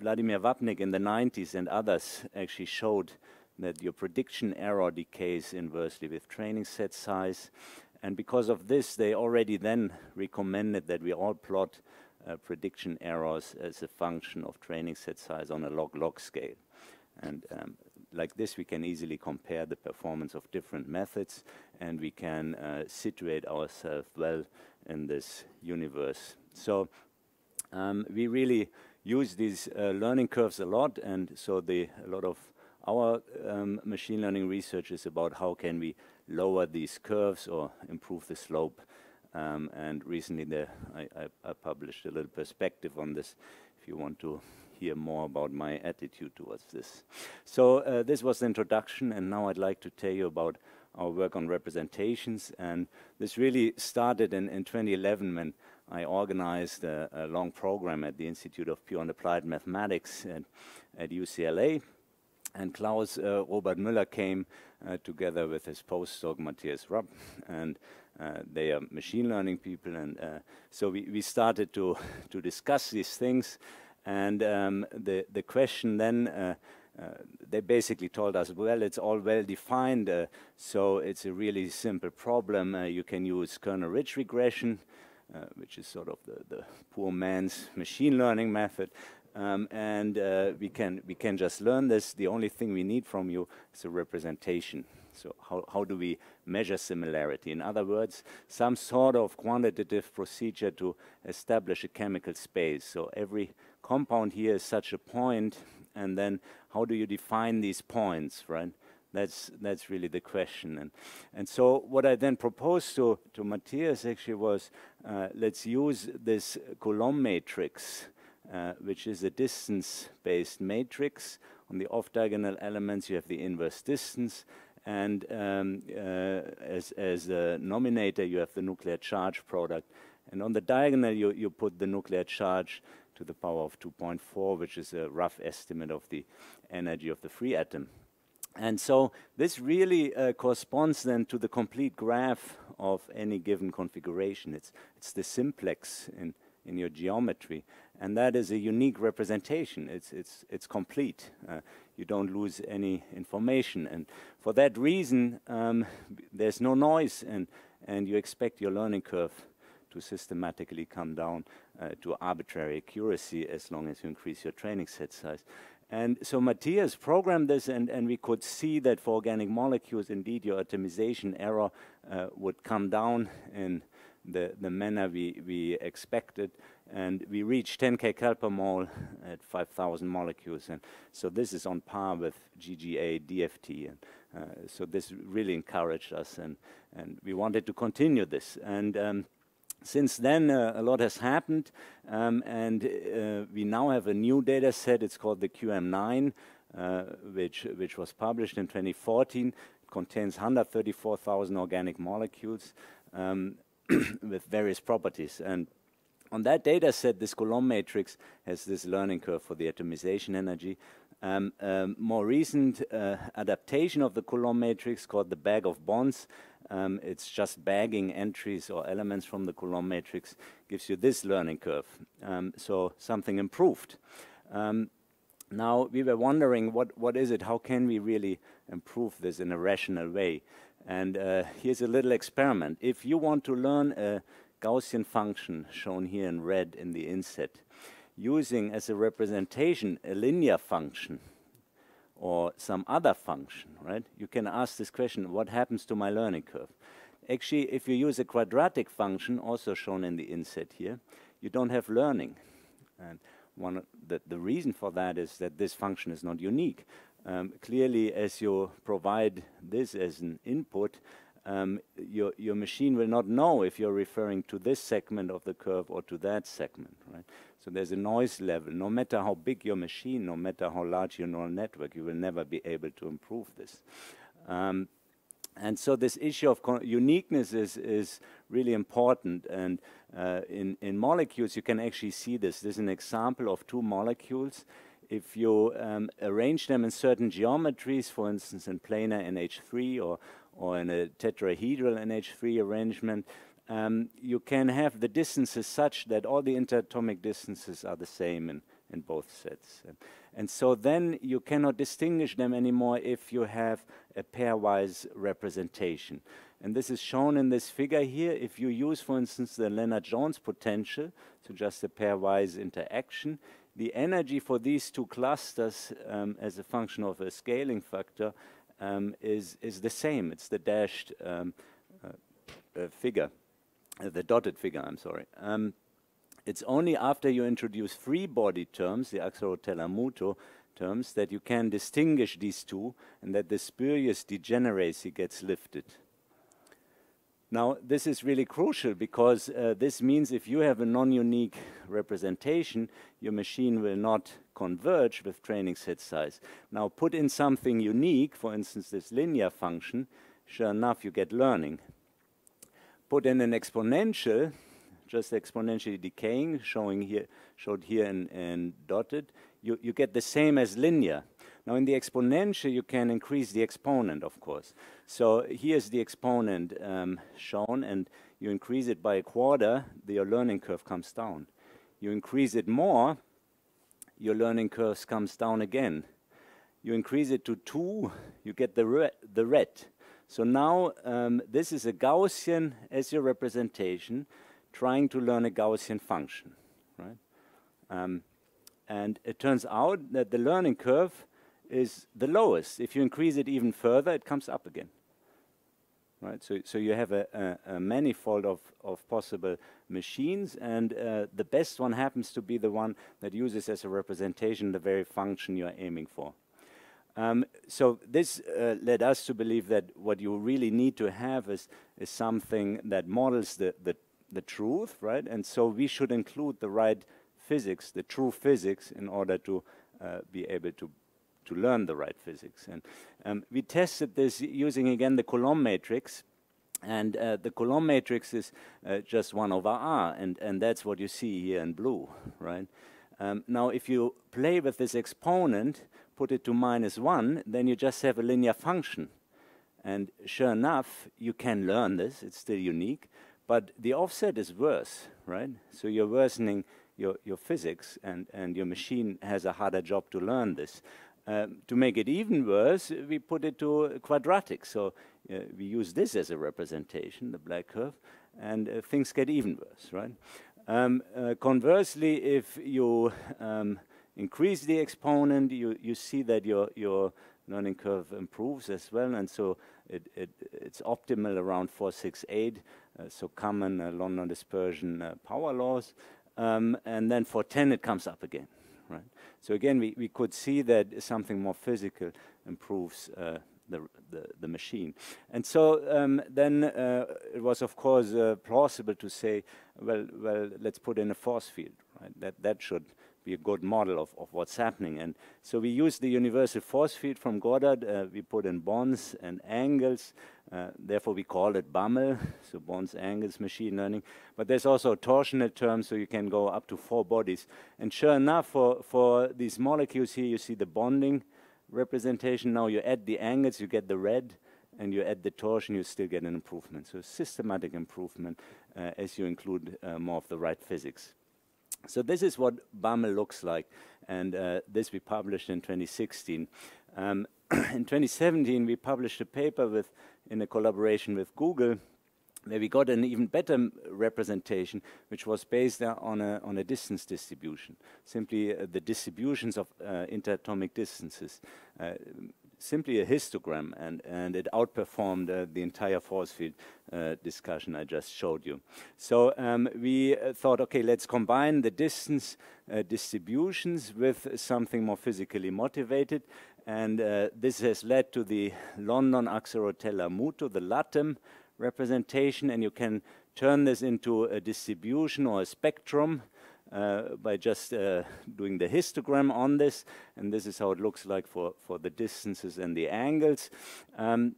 Speaker 3: Vladimir Vapnik in the 90s and others actually showed that your prediction error decays inversely with training set size. And because of this, they already then recommended that we all plot uh, prediction errors as a function of training set size on a log-log scale. And um, like this, we can easily compare the performance of different methods, and we can uh, situate ourselves well in this universe. So um, we really use these uh, learning curves a lot, and so the, a lot of our um, machine learning research is about how can we lower these curves or improve the slope Um, and recently, the, I, I, I, published a little perspective on this. If you want to hear more about my attitude towards this, so uh, this was the introduction, and now I'd like to tell you about our work on representations. And this really started in, in 2011 when I organized a, a, long program at the Institute of Pure and Applied Mathematics at, at UCLA. And Klaus uh, Robert Müller came uh, together with his postdoc Matthias Rupp, and uh, they are machine learning people. And uh, so we, we started to, to discuss these things. And um, the, the question then uh, uh, they basically told us, well, it's all well defined, uh, so it's a really simple problem. You can use kernel ridge regression, which is sort of the, the, poor man's machine learning method. Um, and we can we can just learn this. The only thing we need from you is a representation. So how, how do we measure similarity? In other words, some sort of quantitative procedure to establish a chemical space. So every compound here is such a point and then how do you define these points, right? That's that's really the question. And and so what I then proposed to to Matthias actually was uh, let's use this Coulomb matrix, uh, which is a distance-based matrix. On the off-diagonal elements, you have the inverse distance, and um, uh, as as a nominator, you have the nuclear charge product. And on the diagonal, you, you put the nuclear charge to the power of 2.4, which is a rough estimate of the energy of the free atom. And so this really uh, corresponds then to the complete graph of any given configuration. It's, it's the simplex in, in your geometry. And that is a unique representation. It's, it's, it's complete. Uh, you don't lose any information. And for that reason, um, there's no noise, and, and you expect your learning curve to systematically come down uh, to arbitrary accuracy as long as you increase your training set size. And so Matthias programmed this, and, and we could see that for organic molecules, indeed, your atomization error uh, would come down in the, the manner we, we expected. And we reached 10 kcal per mole at 5,000 molecules. And so this is on par with GGA DFT. And uh, so this really encouraged us, and, and we wanted to continue this. And um, since then, uh, a lot has happened, um, and uh, we now have a new data set. It's called the QM9, uh, which, which was published in 2014. It contains 134,000 organic molecules um, with various properties. And on that data set, this Coulomb matrix has this learning curve for the atomization energy. Um, um, more recent uh, adaptation of the Coulomb matrix called the bag of bonds um, it's just bagging entries or elements from the Coulomb matrix gives you this learning curve. Um, so something improved. Um, now we were wondering what, what is it? How can we really improve this in a rational way? And uh, here's a little experiment. If you want to learn a Gaussian function shown here in red in the inset, using as a representation a linear function, or some other function, right? You can ask this question, what happens to my learning curve? Actually, if you use a quadratic function, also shown in the inset here, you don't have learning. And one the, the reason for that is that this function is not unique. Um, clearly, as you provide this as an input, um, your, your machine will not know if you're referring to this segment of the curve or to that segment, right? So there's a noise level. No matter how big your machine, no matter how large your neural network, you will never be able to improve this. Um, and so this issue of uniqueness is, is really important. And uh, in, in molecules, you can actually see this. This is an example of two molecules. If you um, arrange them in certain geometries, for instance, in planar NH3 or, or in a tetrahedral NH3 arrangement, um, you can have the distances such that all the interatomic distances are the same in, in both sets. And, and so then you cannot distinguish them anymore if you have a pairwise representation. And this is shown in this figure here. If you use, for instance, the Lennard-Jones potential, so just a pairwise interaction, the energy for these two clusters um, as a function of a scaling factor um, is, is the same. It's the dashed um, uh, uh, figure, uh, the dotted figure, I'm sorry. Um, it's only after you introduce free body terms, the Axilrod-Teller-Muto terms, that you can distinguish these two and that the spurious degeneracy gets lifted. Now, this is really crucial because uh, this means if you have a non-unique representation, your machine will not converge with training set size. Now, put in something unique, for instance, this linear function, sure enough, you get learning. Put in an exponential, just exponentially decaying, showing here, showed here and, and dotted, you, you get the same as linear. Now in the exponential, you can increase the exponent, of course. So here's the exponent um, shown, and you increase it by a quarter, your learning curve comes down. You increase it more, your learning curve comes down again. You increase it to 2, you get the, re the red. So now um, this is a Gaussian as your representation trying to learn a Gaussian function, right? Um, and it turns out that the learning curve is the lowest. If you increase it even further, it comes up again. Right, so, so you have a, a, a manifold of, of possible machines, and uh, the best one happens to be the one that uses as a representation the very function you are aiming for. Um, so this uh, led us to believe that what you really need to have is, is something that models the, the, the truth, right? And so we should include the right physics, the true physics, in order to uh, be able to to learn the right physics. And um, we tested this using again the Coulomb matrix. And uh, the Coulomb matrix is uh, just 1 over r, and, and that's what you see here in blue, right? Um, now, if you play with this exponent, put it to minus 1, then you just have a linear function. And sure enough, you can learn this, it's still unique, but the offset is worse, right? So you're worsening your, your physics, and, and your machine has a harder job to learn this. Um, to make it even worse, we put it to quadratic. So uh, we use this as a representation, the black curve, and uh, things get even worse, right? Um, uh, conversely, if you um, increase the exponent, you, you see that your, your learning curve improves as well, and so it, it, it's optimal around 468, uh, so common uh, London dispersion uh, power laws, um, and then for 10 it comes up again right? So again, we, we could see that something more physical improves uh, the, the, the, machine. And so um, then uh, it was, of course, uh, plausible to say, well, well, let's put in a force field, right? That, that should be a good model of, of what's happening. And so we use the universal force field from Goddard. Uh, we put in bonds and angles. Uh, therefore, we call it BAML, so bonds, angles, machine learning. But there's also a torsional term, so you can go up to four bodies. And sure enough, for, for these molecules here, you see the bonding representation. Now you add the angles, you get the red and you add the torsion, you still get an improvement. So systematic improvement uh, as you include uh, more of the right physics. So this is what BAML looks like, and uh, this we published in 2016. Um, in 2017, we published a paper with, in a collaboration with Google, where we got an even better representation, which was based on a, on a distance distribution, simply uh, the distributions of uh, interatomic distances. Uh, simply a histogram, and, and it outperformed uh, the entire force field uh, discussion I just showed you. So um, we uh, thought, okay, let's combine the distance uh, distributions with something more physically motivated, and uh, this has led to the London Axilrod-Teller-Muto, the LATM representation, and you can turn this into a distribution or a spectrum by just uh, doing the histogram on this, and this is how it looks like for, for the distances and the angles. Um,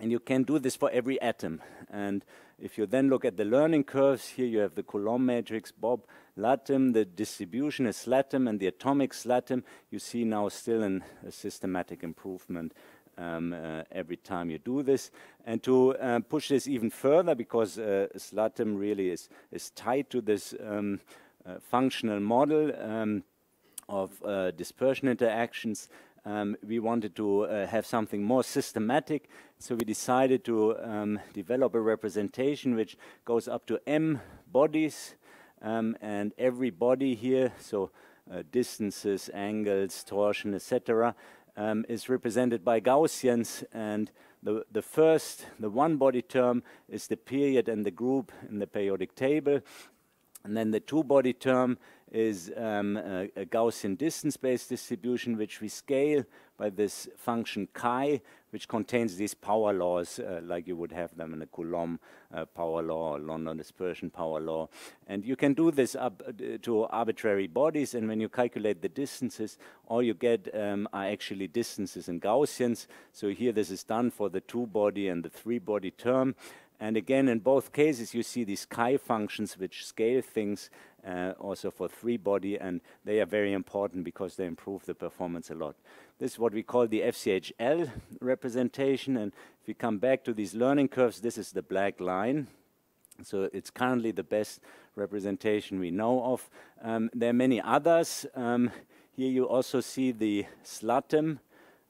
Speaker 3: and you can do this for every atom. And if you then look at the learning curves, here you have the Coulomb matrix, Bob, LATM, the distribution is SLATM, and the atomic SLATM, you see now still an, a systematic improvement um, uh, every time you do this. And to uh, push this even further, because uh, SLATM really is, is tied to this um, uh, functional model um, of uh, dispersion interactions, um, we wanted to uh, have something more systematic. So we decided to um, develop a representation which goes up to m bodies, um, and every body here, so uh, distances, angles, torsion, etc., um, is represented by Gaussians. And the, the first, the one body term, is the period and the group in the periodic table. And then the two-body term is um, a, a, Gaussian distance-based distribution, which we scale by this function chi, which contains these power laws, uh, like you would have them in a Coulomb uh, power law or London dispersion power law. And you can do this up uh, to arbitrary bodies, and when you calculate the distances, all you get um, are actually distances in Gaussians. So here this is done for the two-body and the three-body term. And again, in both cases, you see these chi functions which scale things uh, also for three body, and they are very important because they improve the performance a lot. This is what we call the FCHL representation, and if we come back to these learning curves, this is the black line. So it's currently the best representation we know of. Um, there are many others. Um, here you also see the SLATM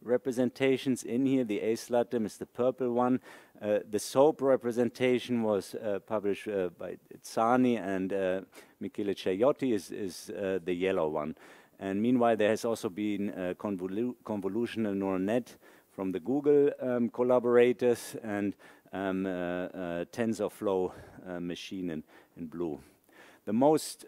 Speaker 3: representations in here. The A-SLATM is the purple one. Uh, the SOAP representation was uh, published uh, by Csányi and uh, Michele Ceriotti is, is uh, the yellow one. And meanwhile, there has also been a convolu convolutional neural net from the Google um, collaborators and um, uh, TensorFlow machine in, in blue. The most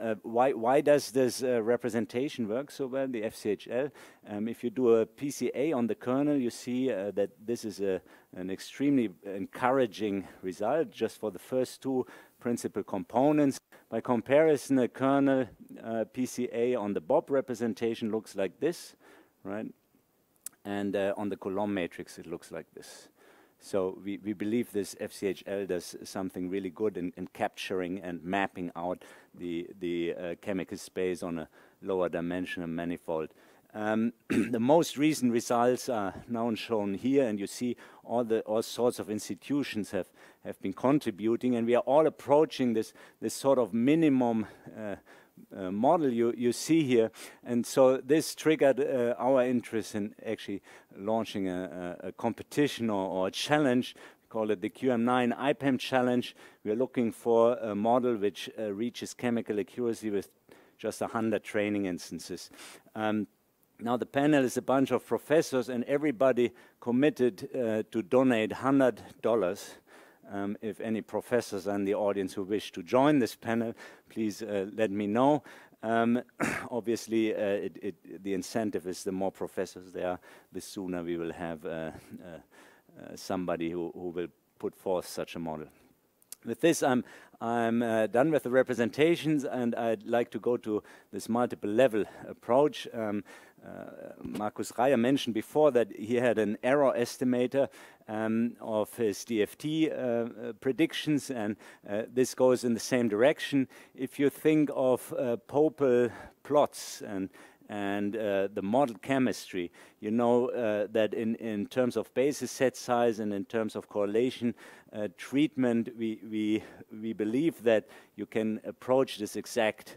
Speaker 3: uh, why, why does this uh, representation work so well, the FCHL? Um, if you do a PCA on the kernel, you see uh, that this is a, an extremely encouraging result just for the first two principal components. By comparison, a kernel uh, PCA on the Bob representation looks like this, right? And uh, on the Coulomb matrix, it looks like this. So we, we believe this FCHL does something really good in, in capturing and mapping out the, the uh, chemical space on a lower dimensional manifold. Um, the most recent results are now shown here, and you see all the all sorts of institutions have, have been contributing, and we are all approaching this, this sort of minimum uh, uh, model you, you see here. And so this triggered uh, our interest in actually launching a, a, a competition or, or, a challenge. We call it the QM9 IPAM challenge. We're looking for a model which uh, reaches chemical accuracy with just 100 training instances. Um, now the panel is a bunch of professors and everybody committed uh, to donate $100 um, if any professors in the audience who wish to join this panel, please uh, let me know. Um, obviously, uh, it, it, the incentive is the more professors there, the sooner we will have uh, uh, uh somebody who, who will put forth such a model. With this, I'm, I'm uh, done with the representations, and I'd like to go to this multiple level approach. Um, uh, Markus Reiher mentioned before that he had an error estimator um, of his DFT uh, uh, predictions, and uh, this goes in the same direction. If you think of uh, Pople plots and and uh, the model chemistry, you know uh, that in, in terms of basis set size and in terms of correlation uh, treatment, we, we, we believe that you can approach this exact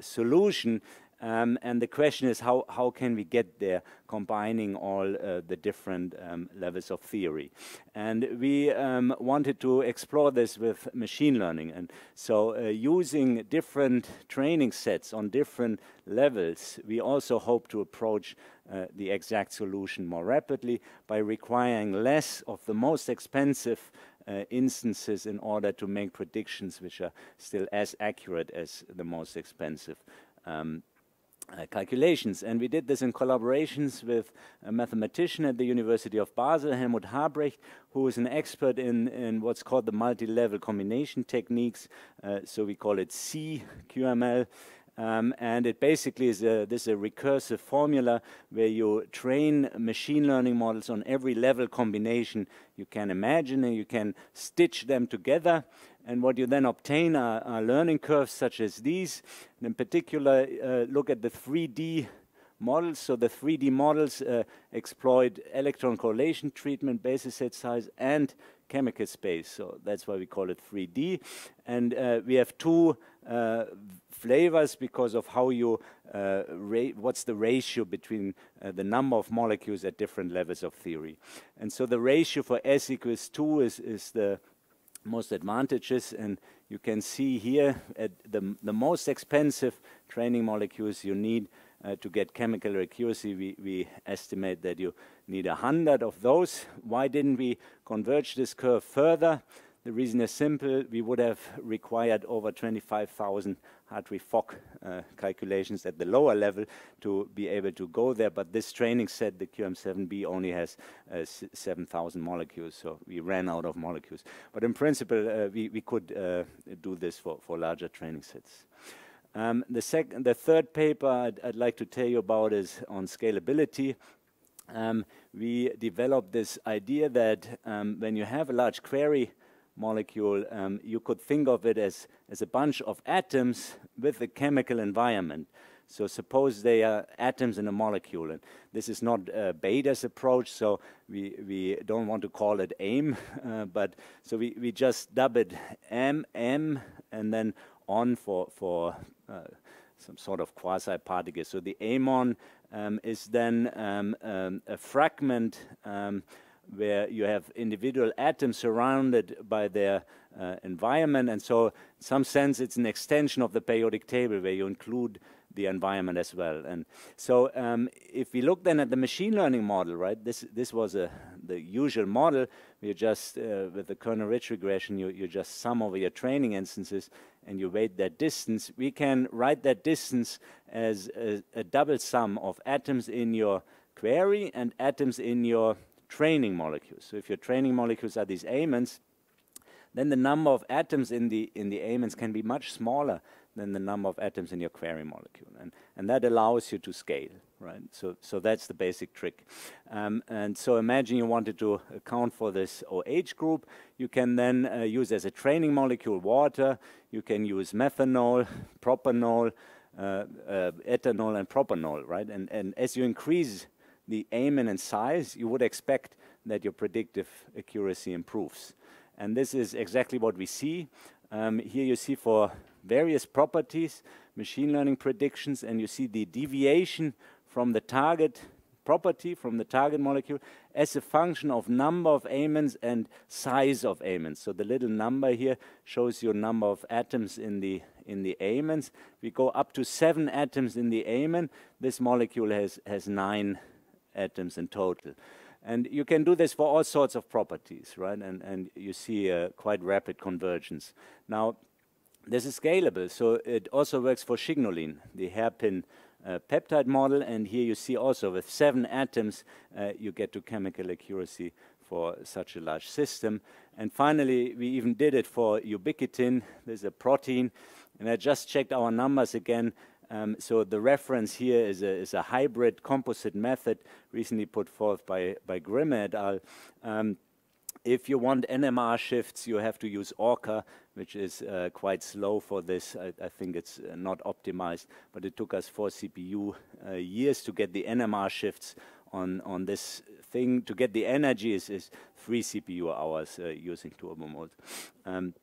Speaker 3: solution um, and the question is how, how can we get there combining all uh, the different um, levels of theory. And we um, wanted to explore this with machine learning. And so uh, using different training sets on different levels, we also hope to approach uh, the exact solution more rapidly by requiring less of the most expensive uh, instances in order to make predictions which are still as accurate as the most expensive um, uh, calculations. And we did this in collaborations with a mathematician at the University of Basel, Helmut Harbrecht, who is an expert in, in what's called the multi-level combination techniques. Uh, so we call it CQML. Um, and it basically is a, this is a recursive formula where you train machine learning models on every level combination you can imagine and you can stitch them together and what you then obtain are, are learning curves such as these. And in particular, uh, look at the 3D models. So the 3D models uh, exploit electron correlation treatment, basis set size, and chemical space. So that's why we call it 3D. And uh, we have two uh, flavors because of how you, uh, what's the ratio between uh, the number of molecules at different levels of theory. And so the ratio for S equals 2 is, is the most advantages and you can see here at the, the most expensive training molecules you need uh, to get chemical accuracy we, we estimate that you need a hundred of those. Why didn't we converge this curve further The reason is simple. We would have required over 25,000 Hartree-Fock uh, calculations at the lower level to be able to go there, but this training set, the QM7B, only has uh, 7,000 molecules, so we ran out of molecules. But in principle, uh, we, we could uh, do this for, for larger training sets. Um, the, sec the third paper I'd, I'd, like to tell you about is on scalability. Um, we developed this idea that um, when you have a large query molecule, um, you could think of it as, as a bunch of atoms with a chemical environment. So suppose they are atoms in a molecule, and this is not uh, Bader's approach, so we, we don't want to call it AIM, uh, but so we, we just dub it M, M, and then on for, for uh, some sort of quasi-particle. So the amon um, is then um, um, a fragment um, where you have individual atoms surrounded by their uh, environment, and so in some sense it's an extension of the periodic table where you include the environment as well. And so um, if we look then at the machine learning model, right, this, this was a, the usual model. You just, uh, with the kernel-ridge regression, you, you just sum over your training instances and you weight that distance. We can write that distance as a, a double sum of atoms in your query and atoms in your training molecules. So if your training molecules are these amons, then the number of atoms in the in the amons can be much smaller than the number of atoms in your query molecule, and and that allows you to scale, right? So so that's the basic trick. Um, and so imagine you wanted to account for this OH group, you can then uh, use as a training molecule water. You can use methanol, propanol, uh, uh, ethanol, and propanol, right? And and as you increase the amon in size, you would expect that your predictive accuracy improves. And this is exactly what we see. Um, here you see for various properties, machine learning predictions, and you see the deviation from the target property, from the target molecule, as a function of number of amons and size of amons. So the little number here shows you number of atoms in the in the amons. We go up to seven atoms in the amon. This molecule has has nine atoms in total. And you can do this for all sorts of properties, right? And, and you see a quite rapid convergence. Now, this is scalable, so it also works for chignolin, the hairpin uh, peptide model. And here you see also with seven atoms, uh, you get to chemical accuracy for such a large system. And finally, we even did it for ubiquitin. There's a protein. And I just checked our numbers again. Um, so the reference here is a, is a, hybrid composite method recently put forth by, by Grimme et al. Um, if you want NMR shifts, you have to use Orca, which is uh, quite slow for this. I, I think it's uh, not optimized, but it took us four CPU uh, years to get the NMR shifts on, on this thing. To get the energy is, is three CPU hours uh, using Turbomole. Um,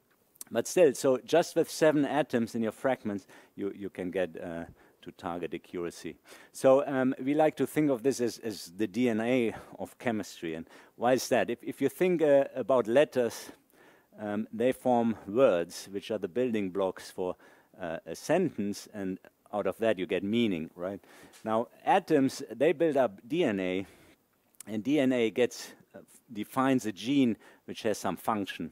Speaker 3: but still, so just with seven atoms in your fragments, you, you can get uh, to target accuracy. So um, we like to think of this as, as, the DNA of chemistry. And why is that? If, if you think uh, about letters, um, they form words, which are the building blocks for uh, a sentence, and out of that you get meaning, right? Now, atoms, they build up DNA, and DNA gets, uh, defines a gene which has some function.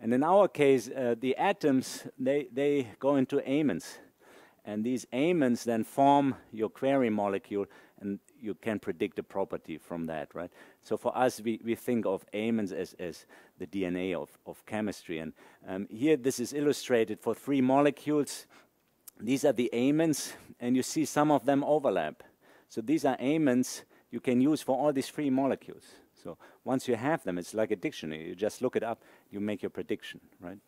Speaker 3: And in our case, uh, the atoms, they, they go into amons. And these amons then form your query molecule, and you can predict a property from that, right? So for us, we, we think of amons as, as the DNA of, of chemistry. And um, here, this is illustrated for three molecules. These are the amons, and you see some of them overlap. So these are amons you can use for all these three molecules. So once you have them, it's like a dictionary. You just look it up, you make your prediction, right?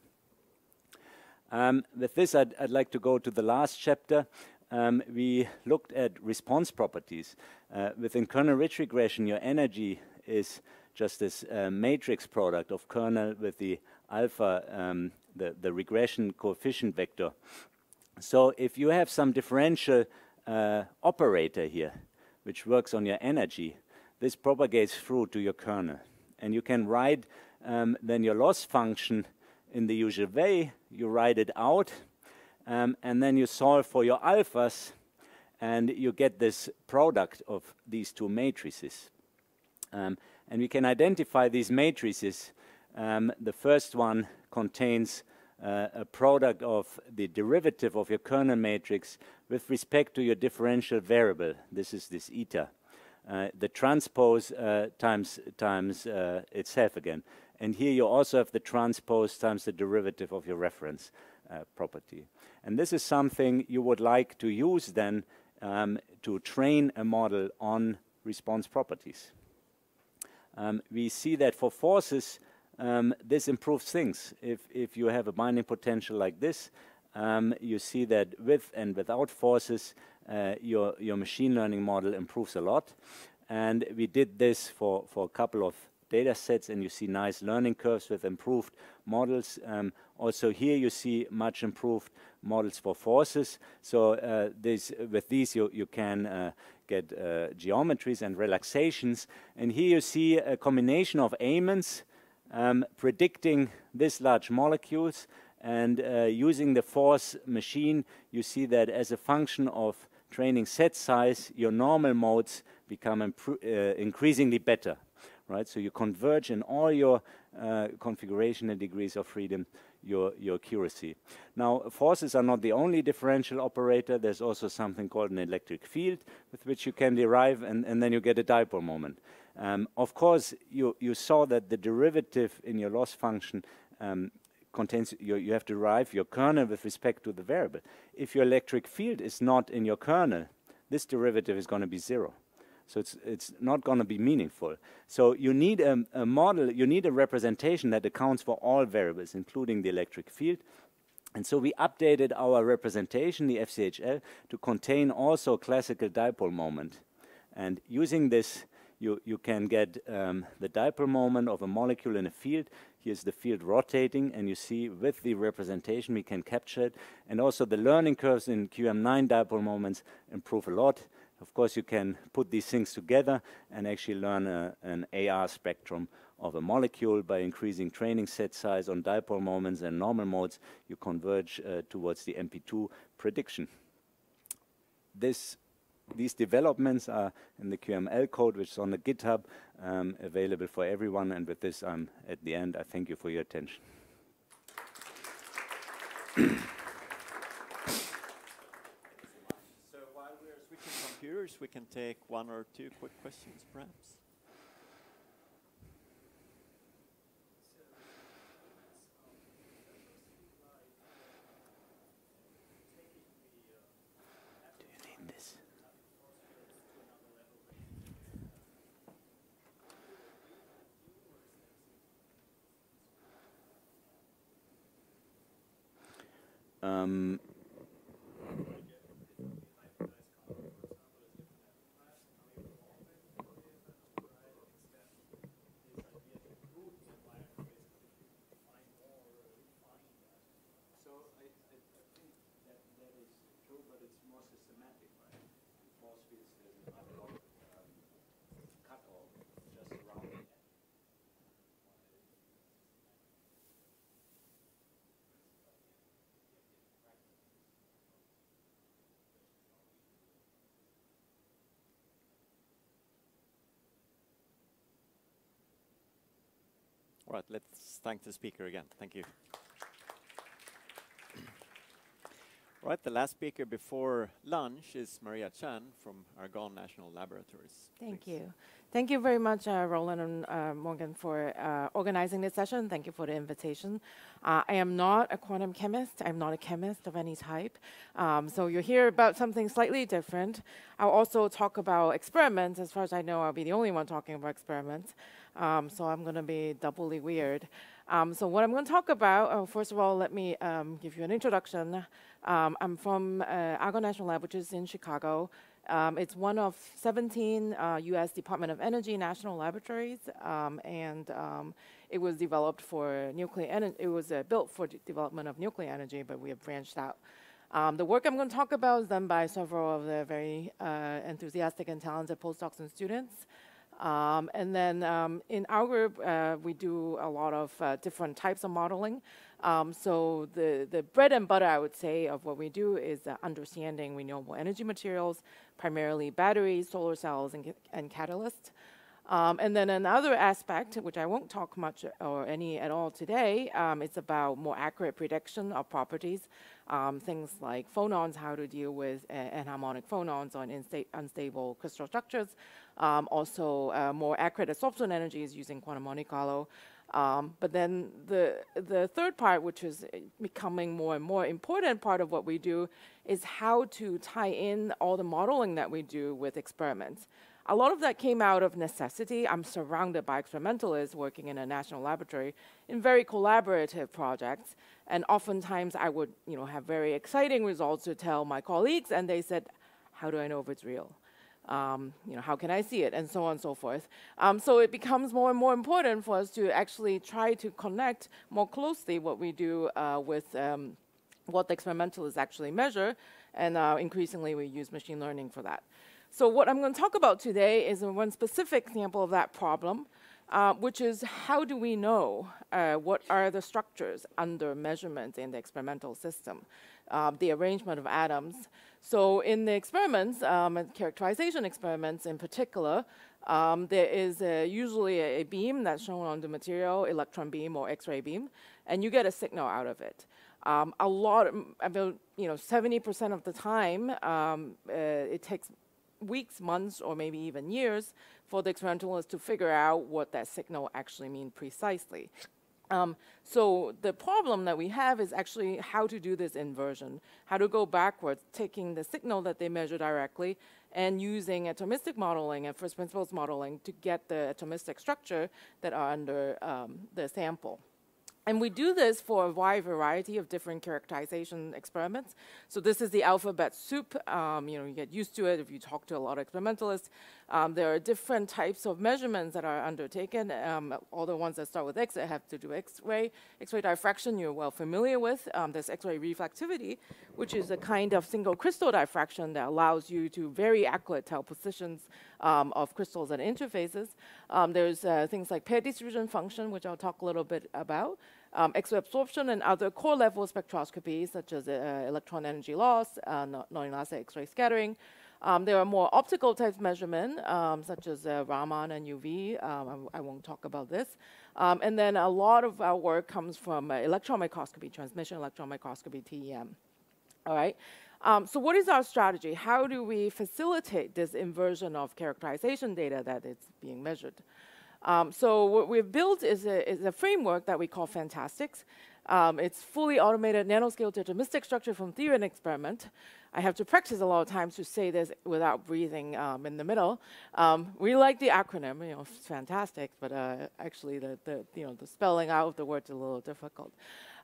Speaker 3: Um, with this, I'd, I'd, like to go to the last chapter. Um, we looked at response properties. Uh, within kernel-ridge regression, your energy is just this uh, matrix product of kernel with the alpha, um, the, the regression coefficient vector. So if you have some differential uh, operator here, which works on your energy, this propagates through to your kernel. And you can write um, then your loss function in the usual way. You write it out, um, and then you solve for your alphas, and you get this product of these two matrices. Um, and we can identify these matrices. Um, the first one contains uh, a product of the derivative of your kernel matrix with respect to your differential variable. This is this eta. Uh, the transpose uh, times times uh, itself again. And here you also have the transpose times the derivative of your reference property. And this is something you would like to use then um, to train a model on response properties. Um, we see that for forces, um, this improves things. If, if you have a binding potential like this, um, you see that with and without forces, uh, your, your machine learning model improves a lot. And we did this for, for a couple of data sets, and you see nice learning curves with improved models. Um, also here you see much improved models for forces. So uh, this, with these you, you can uh, get uh, geometries and relaxations. And here you see a combination of Amons um, predicting this large molecules and uh, using the force machine, you see that as a function of training set size, your normal modes become uh, increasingly better, right? So you converge in all your uh, configuration and degrees of freedom, your, your accuracy. Now, forces are not the only differential operator. There's also something called an electric field with which you can derive, and, and then you get a dipole moment. Um, of course, you, you saw that the derivative in your loss function um, contains, you, you have to derive your kernel with respect to the variable. If your electric field is not in your kernel, this derivative is going to be zero. So it's, it's not going to be meaningful. So you need a, a, model, you need a representation that accounts for all variables, including the electric field. And so we updated our representation, the FCHL, to contain also classical dipole moment. And using this you, you can get um, the dipole moment of a molecule in a field. Here's the field rotating, and you see with the representation we can capture it. And also the learning curves in QM9 dipole moments improve a lot. Of course, you can put these things together and actually learn a, an IR spectrum of a molecule by increasing training set size on dipole moments and normal modes. You converge uh, towards the MP2 prediction. This these developments are in the QML code, which is on the GitHub, um, available for everyone. And with this, I'm at the end. I thank you for your attention.
Speaker 1: so while we're switching computers, we can take one or two quick questions, perhaps. All right, let's thank the speaker again. Thank you. All right, the last speaker before lunch is Maria Chan from Argonne National Laboratories.
Speaker 4: Thank Please. you. Thank you very much, uh, Roland and uh, Morgan, for uh, organizing this session. Thank you for the invitation. Uh, I am not a quantum chemist. I'm not a chemist of any type. Um, so you'll hear about something slightly different. I'll also talk about experiments. As far as I know, I'll be the only one talking about experiments. Um, so I'm going to be doubly weird. Um, so what I'm going to talk about, oh, first of all, let me um, give you an introduction. Um, I'm from uh, Argonne National Lab, which is in Chicago. Um, it's one of 17 uh, U.S. Department of Energy national laboratories, um, and it was developed for nuclear energy. It was uh, built for development of nuclear energy, but we have branched out. Um, the work I'm going to talk about is done by several of the very uh, enthusiastic and talented postdocs and students. Um, and then um, in our group, uh, we do a lot of uh, different types of modeling. Um, so the, the bread and butter, I would say, of what we do is uh, understanding renewable energy materials, primarily batteries, solar cells, and, and catalysts. Um, and then another aspect, which I won't talk much or any at all today, um, it's about more accurate prediction of properties. Um, things like phonons, how to deal with uh, anharmonic phonons on unstable crystal structures. Um, also, uh, more accurate absorption energies using quantum Monte Carlo. Um, but then the the third part, which is becoming more and more important part of what we do, is how to tie in all the modeling that we do with experiments. A lot of that came out of necessity. I'm surrounded by experimentalists working in a national laboratory in very collaborative projects, and oftentimes I would, you know, have very exciting results to tell my colleagues, and they said, "How do I know if it's real?" Um, you know, how can I see it, and so on and so forth. Um, so it becomes more and more important for us to actually try to connect more closely what we do uh, with um, what the experimentalists actually measure, and uh, increasingly we use machine learning for that. So what I'm going to talk about today is one specific example of that problem, uh, which is how do we know uh, what are the structures under measurement in the experimental system, uh, the arrangement of atoms. So in the experiments, um, characterization experiments in particular, um, there is a, usually a, beam that's shown on the material, electron beam or X-ray beam, and you get a signal out of it. Um, a lot, about you know, 70% of the time, um, uh, it takes weeks, months, or maybe even years for the experimentalist to figure out what that signal actually means precisely. Um, so the problem that we have is actually how to do this inversion, how to go backwards, taking the signal that they measure directly and using atomistic modeling and first principles modeling to get the atomistic structure that are under um, the sample. And we do this for a wide variety of different characterization experiments. So this is the alphabet soup. Um, you know, you get used to it if you talk to a lot of experimentalists. Um, there are different types of measurements that are undertaken. Um, all the ones that start with X that have to do X-ray. X-ray diffraction you're well familiar with. Um, there's X-ray reflectivity, which is a kind of single crystal diffraction that allows you to very accurately tell positions um, of crystals and interfaces. Um, there's uh, things like pair distribution function, which I'll talk a little bit about um, X-ray absorption and other core level spectroscopy, such as uh, electron energy loss, uh, non-elastic X-ray scattering. Um, there are more optical types measurement, um, such as uh, Raman and UV. Um, I, I, won't talk about this. Um, and then a lot of our work comes from uh, electron microscopy, transmission electron microscopy, TEM. All right. Um, so what is our strategy? How do we facilitate this inversion of characterization data that is being measured? Um, so what we've built is a, is a, framework that we call FANTASTX. Um, it's fully automated nanoscale deterministic structure from theory and experiment. I have to practice a lot of times to say this without breathing um, in the middle. Um, we like the acronym, you know, it's fantastic, but uh, actually the, the, you know, the spelling out of the words is a little difficult.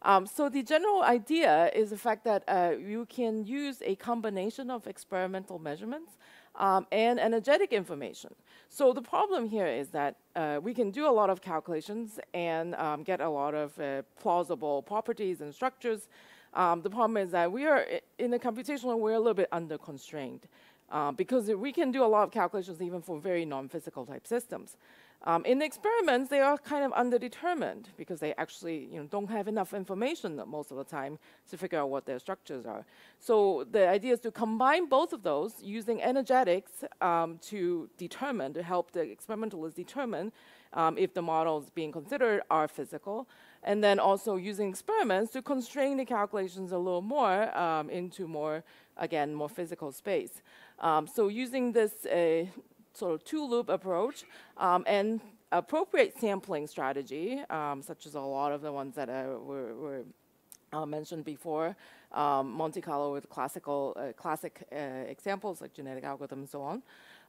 Speaker 4: Um, so the general idea is the fact that uh, you can use a combination of experimental measurements um, and energetic information. So the problem here is that uh, we can do a lot of calculations and um, get a lot of uh, plausible properties and structures. Um, the problem is that we are in the computational, we're a little bit under constrained uh, because we can do a lot of calculations even for very non-physical type systems. Um, in the experiments, they are kind of underdetermined because they actually you know, don't have enough information most of the time to figure out what their structures are. So the idea is to combine both of those using energetics um, to determine, to help the experimentalists determine um, if the models being considered are physical, and then also using experiments to constrain the calculations a little more um, into more, again, more physical space. Um, so using this uh, sort of two-loop approach um, and appropriate sampling strategy, um, such as a lot of the ones that uh, were, were uh, mentioned before, um, Monte Carlo with classical, uh, classic uh, examples like genetic algorithms and so on.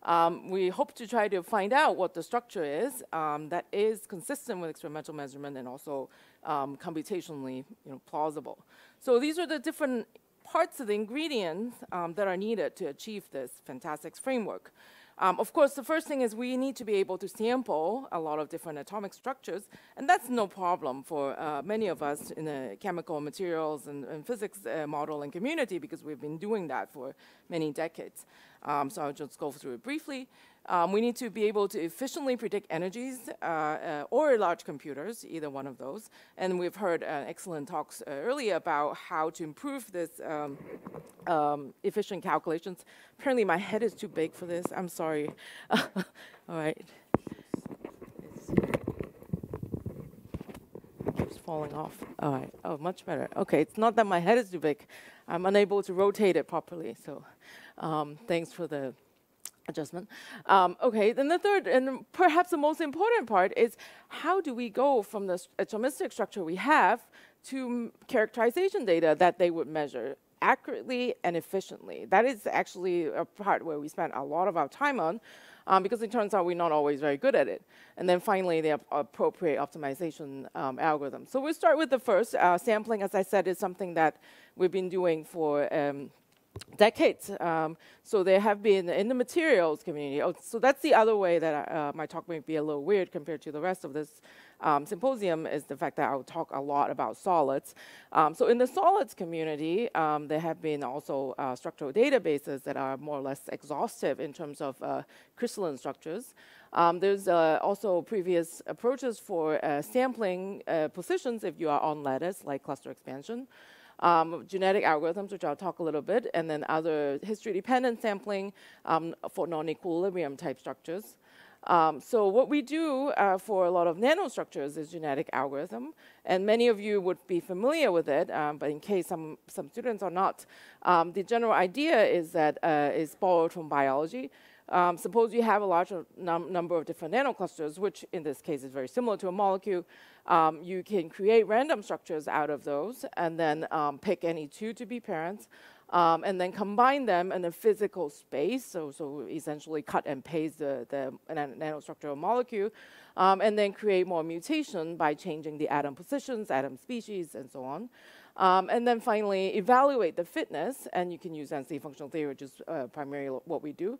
Speaker 4: Um, we hope to try to find out what the structure is um, that is consistent with experimental measurement and also um, computationally you know, plausible. So these are the different parts of the ingredients um, that are needed to achieve this FANTASTX framework. Um, of course, the first thing is we need to be able to sample a lot of different atomic structures, and that's no problem for uh, many of us in the chemical materials and, and physics uh, modeling community because we've been doing that for many decades. Um, so I'll just go through it briefly. Um, we need to be able to efficiently predict energies uh, uh, or large computers, either one of those. And we've heard uh, excellent talks uh, earlier about how to improve this um, um, efficient calculations. Apparently my head is too big for this. I'm sorry. All right. Falling off. All right. Oh, much better. Okay, it's not that my head is too big. I'm unable to rotate it properly. So, um, thanks for the adjustment. Um, okay, then the third and perhaps the most important part is how do we go from the atomistic structure we have to characterization data that they would measure accurately and efficiently. That is actually a part where we spend a lot of our time on um, because it turns out we're not always very good at it. And then finally, the appropriate optimization um, algorithm. So we'll start with the first. Uh, sampling, as I said, is something that we've been doing for um, decades. Um, so there have been in the materials community. Oh, so that's the other way that uh, my talk may be a little weird compared to the rest of this um, symposium is the fact that I'll talk a lot about solids. Um, so in the solids community, um, there have been also uh, structural databases that are more or less exhaustive in terms of uh, crystalline structures. Um, there's uh, also previous approaches for uh, sampling uh, positions if you are on lattice, like cluster expansion. Um, genetic algorithms, which I'll talk a little bit, and then other history-dependent sampling um, for non-equilibrium type structures. Um, so what we do uh, for a lot of nanostructures is genetic algorithm, and many of you would be familiar with it, um, but in case some, some students are not, um, the general idea is that uh, is borrowed from biology. Um, suppose you have a large num number of different nanoclusters, which in this case is very similar to a molecule. Um, you can create random structures out of those and then um, pick any two to be parents um, and then combine them in a physical space. So, so essentially cut and paste the, the nanostructural molecule, um, and then create more mutation by changing the atom positions, atom species, and so on. Um, and then finally, evaluate the fitness, and you can use density functional theory, which is uh, primarily what we do.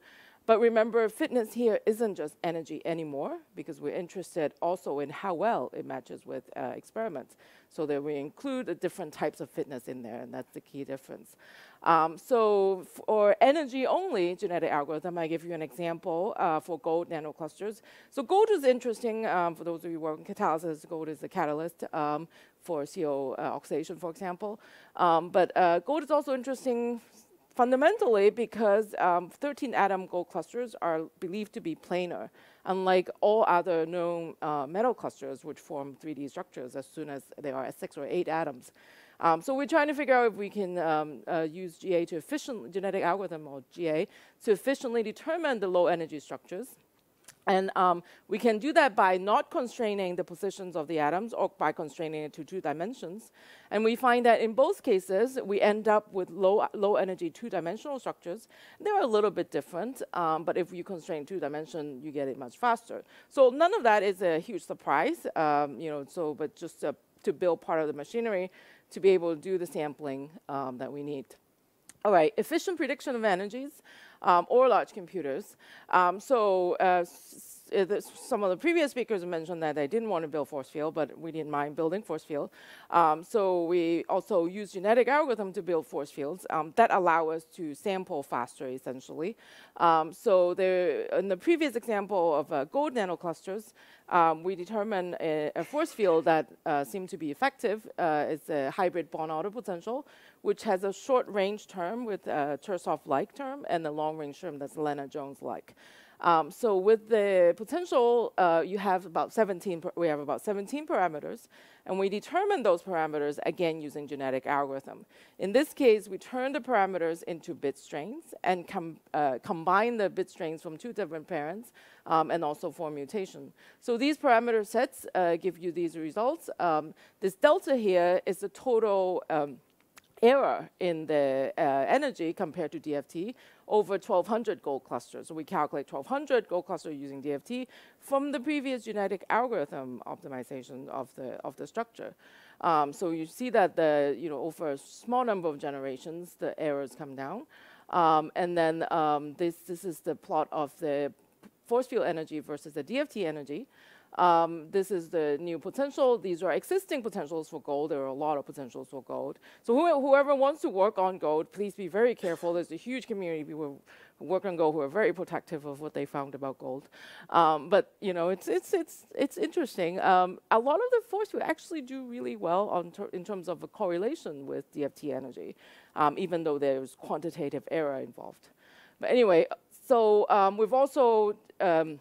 Speaker 4: But remember, fitness here isn't just energy anymore, because we're interested also in how well it matches with uh, experiments. So that we include different types of fitness in there, and that's the key difference. Um, so for energy only genetic algorithm, I give you an example uh, for gold nanoclusters. So gold is interesting um, for those of you working catalysis. Gold is a catalyst um, for CO uh, oxidation, for example. Um, but uh, gold is also interesting fundamentally because um, 13 atom gold clusters are believed to be planar, unlike all other known uh, metal clusters which form 3D structures as soon as they are at six or eight atoms. Um, so we're trying to figure out if we can um, uh, use GA to efficiently, genetic algorithm or GA, to efficiently determine the low energy structures. And um, we can do that by not constraining the positions of the atoms or by constraining it to two dimensions. And we find that in both cases, we end up with low, low energy two-dimensional structures. They're a little bit different, um, but if you constrain two dimension, you get it much faster. So none of that is a huge surprise, um, you know, so, but just uh, to build part of the machinery, to be able to do the sampling um, that we need. All right, efficient prediction of energies um, or large computers. Um, so uh, some of the previous speakers mentioned that they didn't want to build force field, but we didn't mind building force field. Um, so we also use genetic algorithm to build force fields um, that allow us to sample faster, essentially. Um, so there, in the previous example of uh, gold nanoclusters, um, we determined a, a, force field that uh, seemed to be effective. Uh, it's a hybrid bond-order potential, which has a short range term with a Tersoff-like term and a long range term that's Lennard-Jones-like. Um, so with the potential, uh, you have about 17, we have about 17 parameters, and we determine those parameters, again, using genetic algorithm. In this case, we turn the parameters into bit strings and com uh, combine the bit strings from two different parents um, and also form mutation. So these parameter sets uh, give you these results. Um, this delta here is the total um, error in the uh, energy compared to DFT over 1,200 gold clusters. So we calculate 1,200 gold clusters using DFT from the previous genetic algorithm optimization of the, of the structure. Um, so you see that the, you know, over a small number of generations, the errors come down. Um, and then um, this, this is the plot of the force field energy versus the DFT energy. Um, this is the new potential. These are existing potentials for gold. There are a lot of potentials for gold. So who, whoever wants to work on gold, please be very careful. There's a huge community of people who work on gold who are very protective of what they found about gold. Um, but you know, it's it's it's it's interesting. Um, a lot of the force will actually do really well ter in terms of a correlation with DFT energy, um, even though there's quantitative error involved. But anyway, so um, we've also um,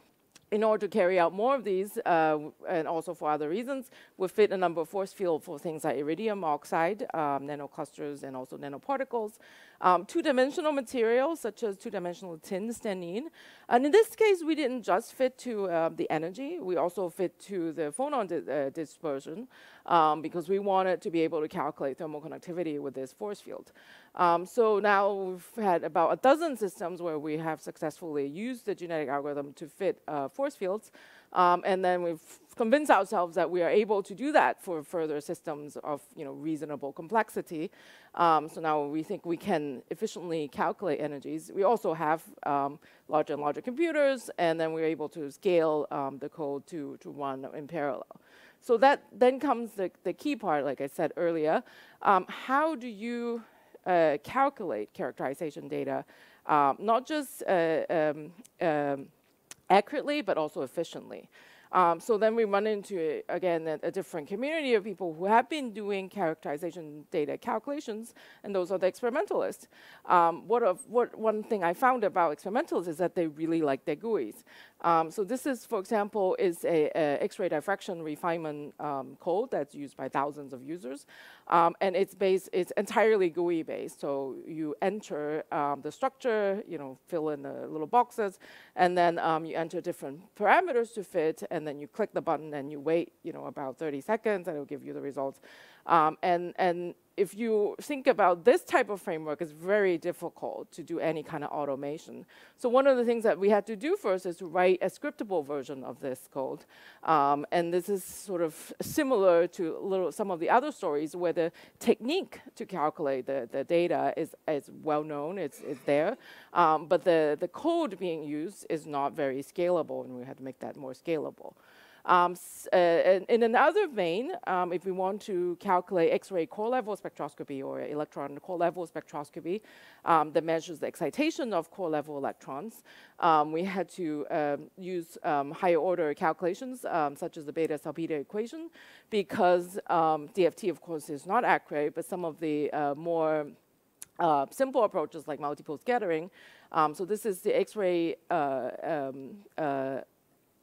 Speaker 4: in order to carry out more of these, uh, and also for other reasons, we fit a number of force field for things like iridium oxide, um, nanoclusters, and also nanoparticles. Um, two-dimensional materials, such as two-dimensional tin, stanene. And in this case, we didn't just fit to uh, the energy, we also fit to the phonon di uh, dispersion, um, because we wanted to be able to calculate thermal conductivity with this force field. Um, so now we've had about a dozen systems where we have successfully used the genetic algorithm to fit uh, force fields. Um, and then we've convinced ourselves that we are able to do that for further systems of you know, reasonable complexity. Um, so now we think we can efficiently calculate energies. We also have um, larger and larger computers, and then we're able to scale um, the code to, to run in parallel. So that then comes the, the key part, like I said earlier. Um, how do you uh, calculate characterization data, um, not just uh, um, um, accurately, but also efficiently. Um, so then we run into, again, a, a, different community of people who have been doing characterization data calculations, and those are the experimentalists. Um, what, of, what one thing I found about experimentalists is that they really like their GUIs. Um, so this is, for example, is a, a X-ray diffraction refinement um, code that's used by thousands of users, um, and it's based, it's entirely GUI based. So you enter um, the structure, you know, fill in the little boxes, and then um, you enter different parameters to fit, and then you click the button and you wait, you know, about 30 seconds, and it'll give you the results. Um, and and if you think about this type of framework, it's very difficult to do any kind of automation. So one of the things that we had to do first is write a scriptable version of this code. Um, and this is sort of similar to little, some of the other stories where the technique to calculate the, the data is, is well known, it's, it's there. Um, but the, the code being used is not very scalable, and we had to make that more scalable. Um, uh, in another vein, um, if we want to calculate X-ray core level spectroscopy or electron core level spectroscopy um, that measures the excitation of core level electrons, um, we had to um, use um, higher order calculations such as the Bethe-Salpeter equation because DFT, of course, is not accurate, but some of the uh, more uh, simple approaches like multiple scattering. so this is the X-ray uh, uh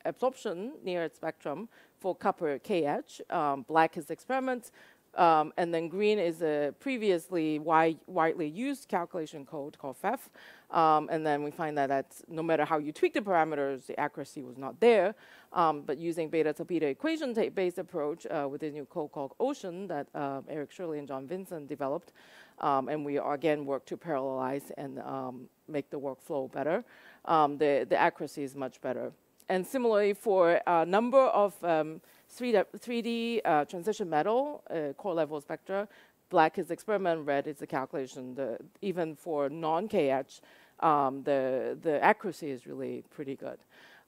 Speaker 4: absorption near edge spectrum for copper K-edge. Um, black is experiments, um, and then green is a previously wide, widely used calculation code called FEFF. Um, and then we find that that's, no matter how you tweak the parameters, the accuracy was not there. Um, but using Bethe-Salpeter equation-based approach uh, with a new code called Ocean that uh, Eric Shirley and John Vinson developed, um, and we again work to parallelize and um, make the workflow better. The, the accuracy is much better. And similarly, for a number of um, 3D, uh, transition metal uh, core level spectra, black is experiment, red is the calculation. The, even for non-K-edge, um, the, the accuracy is really pretty good.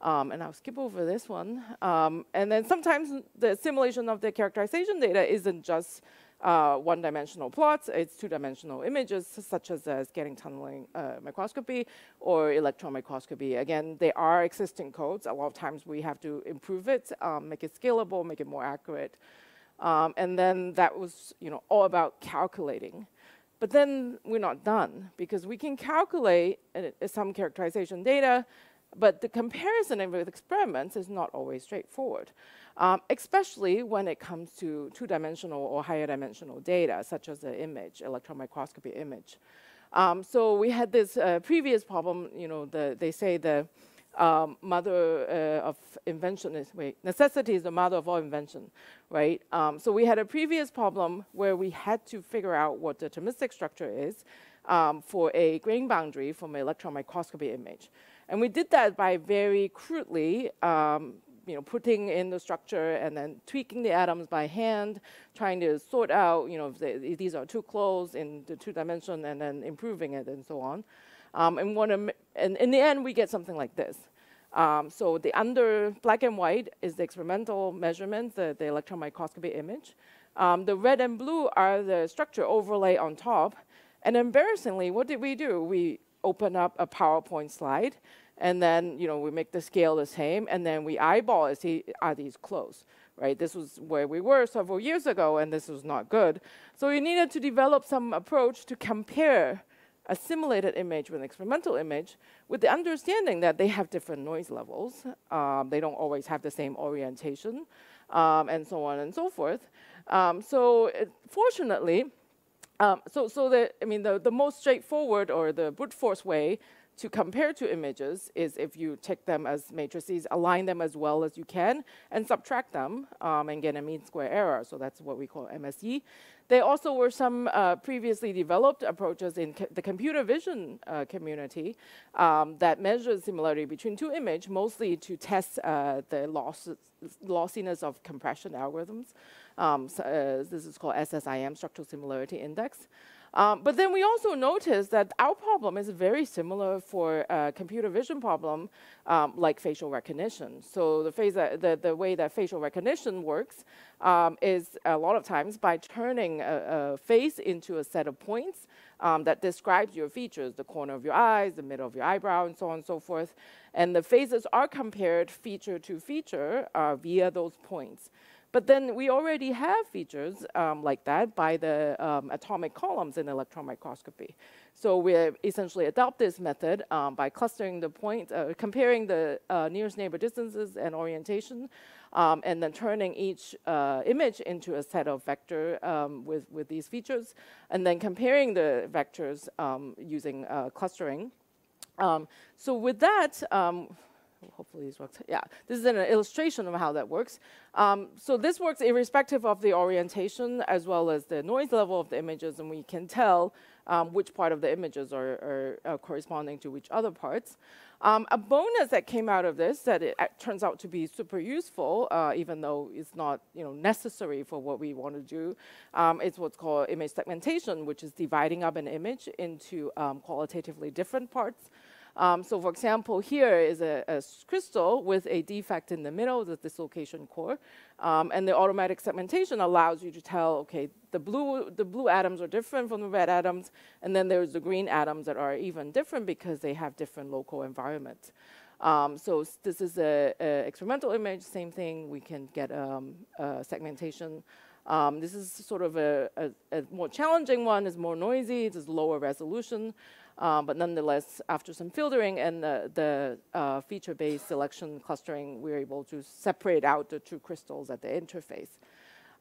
Speaker 4: Um, and I'll skip over this one. Um, and then sometimes the simulation of the characterization data isn't just uh, one-dimensional plots, it's two-dimensional images, such as uh, scanning tunneling uh, microscopy or electron microscopy. Again, they are existing codes. A lot of times we have to improve it, um, make it scalable, make it more accurate. Um, and then that was you know, all about calculating. But then we're not done, because we can calculate uh, some characterization data, but the comparison with experiments is not always straightforward um, especially when it comes to two-dimensional or higher dimensional data, such as the image, electron microscopy image. Um, so we had this uh, previous problem, you know, the, they say the um, mother uh, of invention is, wait, necessity is the mother of all invention, right? Um, so we had a previous problem where we had to figure out what the atomistic structure is um, for a grain boundary from an electron microscopy image. And we did that by very crudely um, you know, putting in the structure and then tweaking the atoms by hand, trying to sort out, you know, if these are too close in the two dimension and then improving it and so on. Um, and, and in the end, we get something like this. Um, so the under black and white is the experimental measurement, the, the electron microscopy image. Um, the red and blue are the structure overlay on top. And embarrassingly, what did we do? We open up a PowerPoint slide and then you know we make the scale the same, and then we eyeball it, see are these close, right? This was where we were several years ago, and this was not good. So we needed to develop some approach to compare a simulated image with an experimental image with the understanding that they have different noise levels. Um, they don't always have the same orientation um, and so on and so forth. Um, so it, fortunately, um, so, so the, I mean, the, the most straightforward or the brute force way to compare two images is if you take them as matrices, align them as well as you can, and subtract them um, and get a mean square error. So that's what we call MSE. There also were some uh, previously developed approaches in co the computer vision uh, community um, that measure similarity between two images, mostly to test uh, the loss lossiness of compression algorithms. Um, so, uh, this is called SSIM, Structural Similarity Index. Um, but then we also noticed that our problem is very similar for a computer vision problem um, like facial recognition. So the, phase that, the, the way that facial recognition works um, is a lot of times by turning a, a face into a set of points um, that describes your features, the corner of your eyes, the middle of your eyebrow, and so on and so forth. And the faces are compared feature to feature uh, via those points. But then we already have features um, like that by the um, atomic columns in electron microscopy. So we essentially adopt this method um, by clustering the points, uh, comparing the uh, nearest neighbor distances and orientation, um, and then turning each uh, image into a set of vector um, with, with these features, and then comparing the vectors um, using uh, clustering. so with that, hopefully this works. Yeah, this is an illustration of how that works. Um, so this works irrespective of the orientation as well as the noise level of the images, and we can tell um, which part of the images are, are uh, corresponding to which other parts. Um, a bonus that came out of this that it turns out to be super useful, uh, even though it's not you know necessary for what we want to do, um, is what's called image segmentation, which is dividing up an image into um, qualitatively different parts. Um, so for example, here is a, a, crystal with a defect in the middle, the dislocation core. Um, and the automatic segmentation allows you to tell, okay, the blue, the blue atoms are different from the red atoms, and then there's the green atoms that are even different because they have different local environments. Um, so this is an experimental image, same thing, we can get um, segmentation. Um, this is sort of a, a, a, more challenging one, it's more noisy, it's lower resolution. Um, but nonetheless, after some filtering and the, the uh, feature-based selection clustering, we were able to separate out the two crystals at the interface.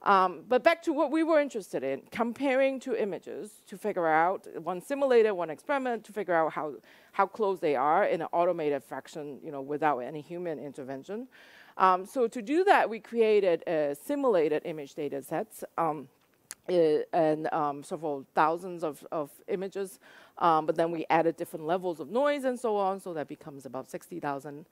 Speaker 4: Um, but back to what we were interested in, comparing two images to figure out, one simulated, one experiment, to figure out how, how close they are in an automated fashion, you know, without any human intervention. Um, so to do that, we created simulated image data sets um, and um, several thousands of, of images um, but then we added different levels of noise and so on, so that becomes about 60,000.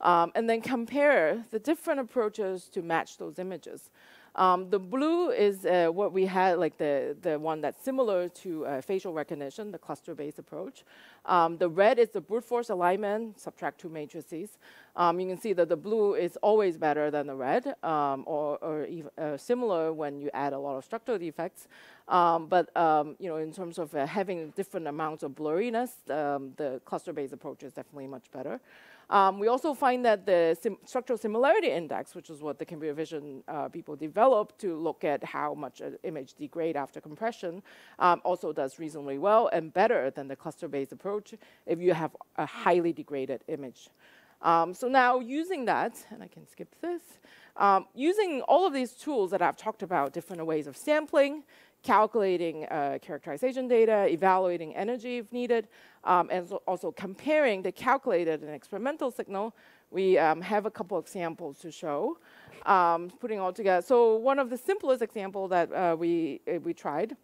Speaker 4: Um, and then compare the different approaches to match those images. Um, the blue is uh, what we had, like the, the one that's similar to uh, facial recognition, the cluster-based approach. Um, the red is the brute force alignment, subtract two matrices. Um, you can see that the blue is always better than the red, um, or, or uh, similar when you add a lot of structural defects. Um, but um, you know, in terms of uh, having different amounts of blurriness, the cluster-based approach is definitely much better. Um, we also find that the sim structural similarity index, which is what the computer vision uh, people developed to look at how much an image degrade after compression, um, also does reasonably well and better than the cluster-based approach if you have a highly degraded image. Um, so now using that, and I can skip this, um, using all of these tools that I've talked about, different ways of sampling, calculating uh, characterization data, evaluating energy if needed, um, and so also comparing the calculated and experimental signal. We um, have a couple of examples to show, um, putting all together. So one of the simplest example that uh, we, uh, we tried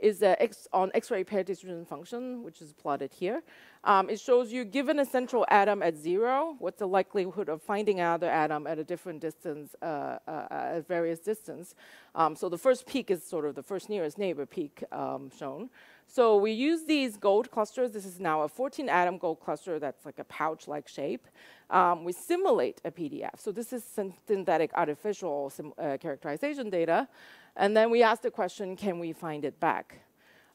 Speaker 4: is X on X-ray pair distribution function, which is plotted here. Um, it shows you, given a central atom at zero, what's the likelihood of finding another atom at a different distance, uh, uh, at various distance. Um, so the first peak is sort of the first nearest neighbor peak um, shown. So we use these gold clusters. This is now a 14 atom gold cluster that's like a pouch-like shape. Um, we simulate a PDF. So this is synthetic artificial uh, characterization data. And then we ask the question, can we find it back?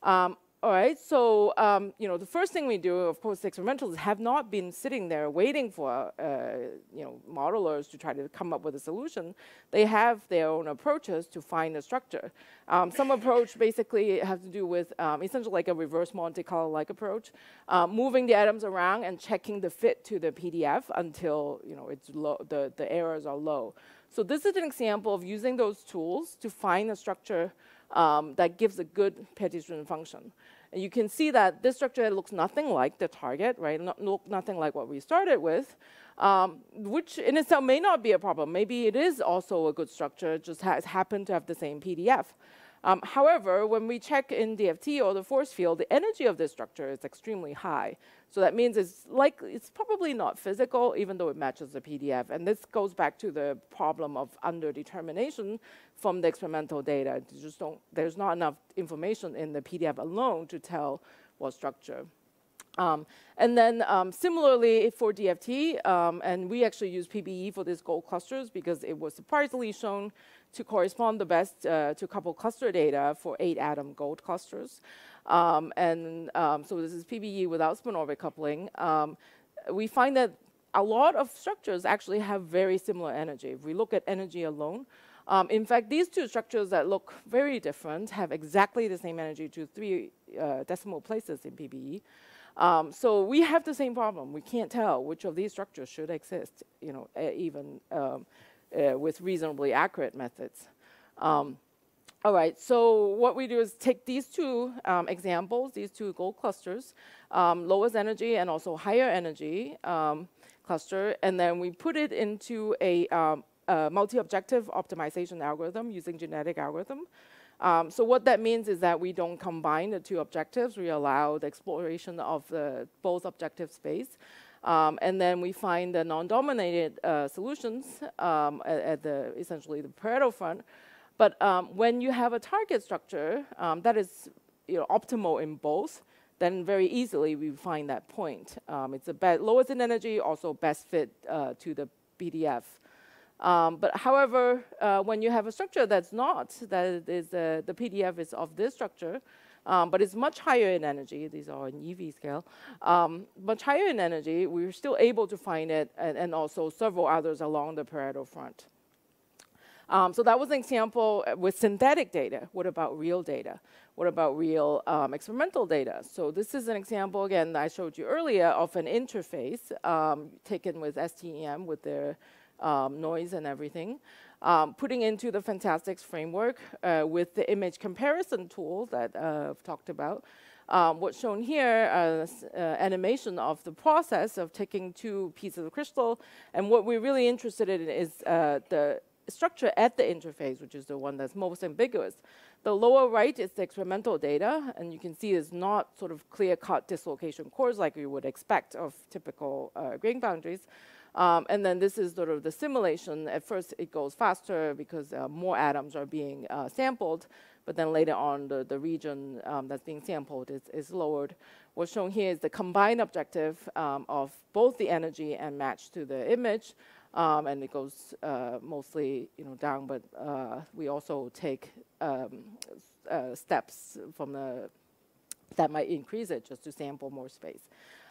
Speaker 4: Um, all right, so um, you know the first thing we do, of course, experimentalists have not been sitting there waiting for uh, you know modelers to try to come up with a solution. They have their own approaches to find a structure. Um, some approach basically has to do with um, essentially like a reverse Monte Carlo-like approach, uh, moving the atoms around and checking the fit to the PDF until you know it's low, the the errors are low. So this is an example of using those tools to find a structure um, that gives a good pair distribution function. And you can see that this structure looks nothing like the target, right? Not, look nothing like what we started with, um, which in itself may not be a problem. Maybe it is also a good structure, just has happened to have the same PDF. Um, however, when we check in DFT or the force field, the energy of this structure is extremely high. So that means it's like it's probably not physical, even though it matches the PDF. And this goes back to the problem of underdetermination from the experimental data. You just don't, there's not enough information in the PDF alone to tell what structure. Um, and then um, similarly for DFT, um, and we actually use PBE for these gold clusters because it was surprisingly shown to correspond the best uh, to coupled cluster data for eight atom gold clusters. Um, and um, so this is PBE without spin orbit coupling. Um, we find that a lot of structures actually have very similar energy. If we look at energy alone, um, in fact, these two structures that look very different have exactly the same energy to three uh, decimal places in PBE. Um, so we have the same problem. We can't tell which of these structures should exist, you know, even um, uh, with reasonably accurate methods. Um, all right, so what we do is take these two um, examples, these two gold clusters, um, lowest energy and also higher energy um, cluster, and then we put it into a, um, a multi-objective optimization algorithm using genetic algorithm. Um, so what that means is that we don't combine the two objectives. We allow the exploration of the both objective space. Um, and then we find the non-dominated uh, solutions um, at, at, the essentially the Pareto front. But um, when you have a target structure um, that is you know, optimal in both, then very easily we find that point. Um, it's the lowest in energy, also best fit uh, to the PDF. Um, but however, uh, when you have a structure that's not, that is uh, the PDF is of this structure, um, but it's much higher in energy. These are in EV scale. Um, much higher in energy, we are still able to find it, and, and also several others along the Pareto front. Um, so that was an example with synthetic data. What about real data? What about real um, experimental data? So this is an example, again, that I showed you earlier of an interface um, taken with STEM with their um, noise and everything um, putting into the FANTASTX framework uh, with the image comparison tool that uh, I've talked about. Um, what's shown here is uh, animation of the process of taking two pieces of crystal. And what we're really interested in is uh, the structure at the interface, which is the one that's most ambiguous. The lower right is the experimental data, and you can see it's not sort of clear-cut dislocation cores like you would expect of typical uh, grain boundaries. Um, and then this is sort of the simulation. At first, it goes faster because uh, more atoms are being uh, sampled, but then later on, the, the region um, that's being sampled is, is lowered. What's shown here is the combined objective um, of both the energy and match to the image. Um, and it goes uh, mostly you know, down, but uh, we also take um, uh, steps from the that might increase it just to sample more space.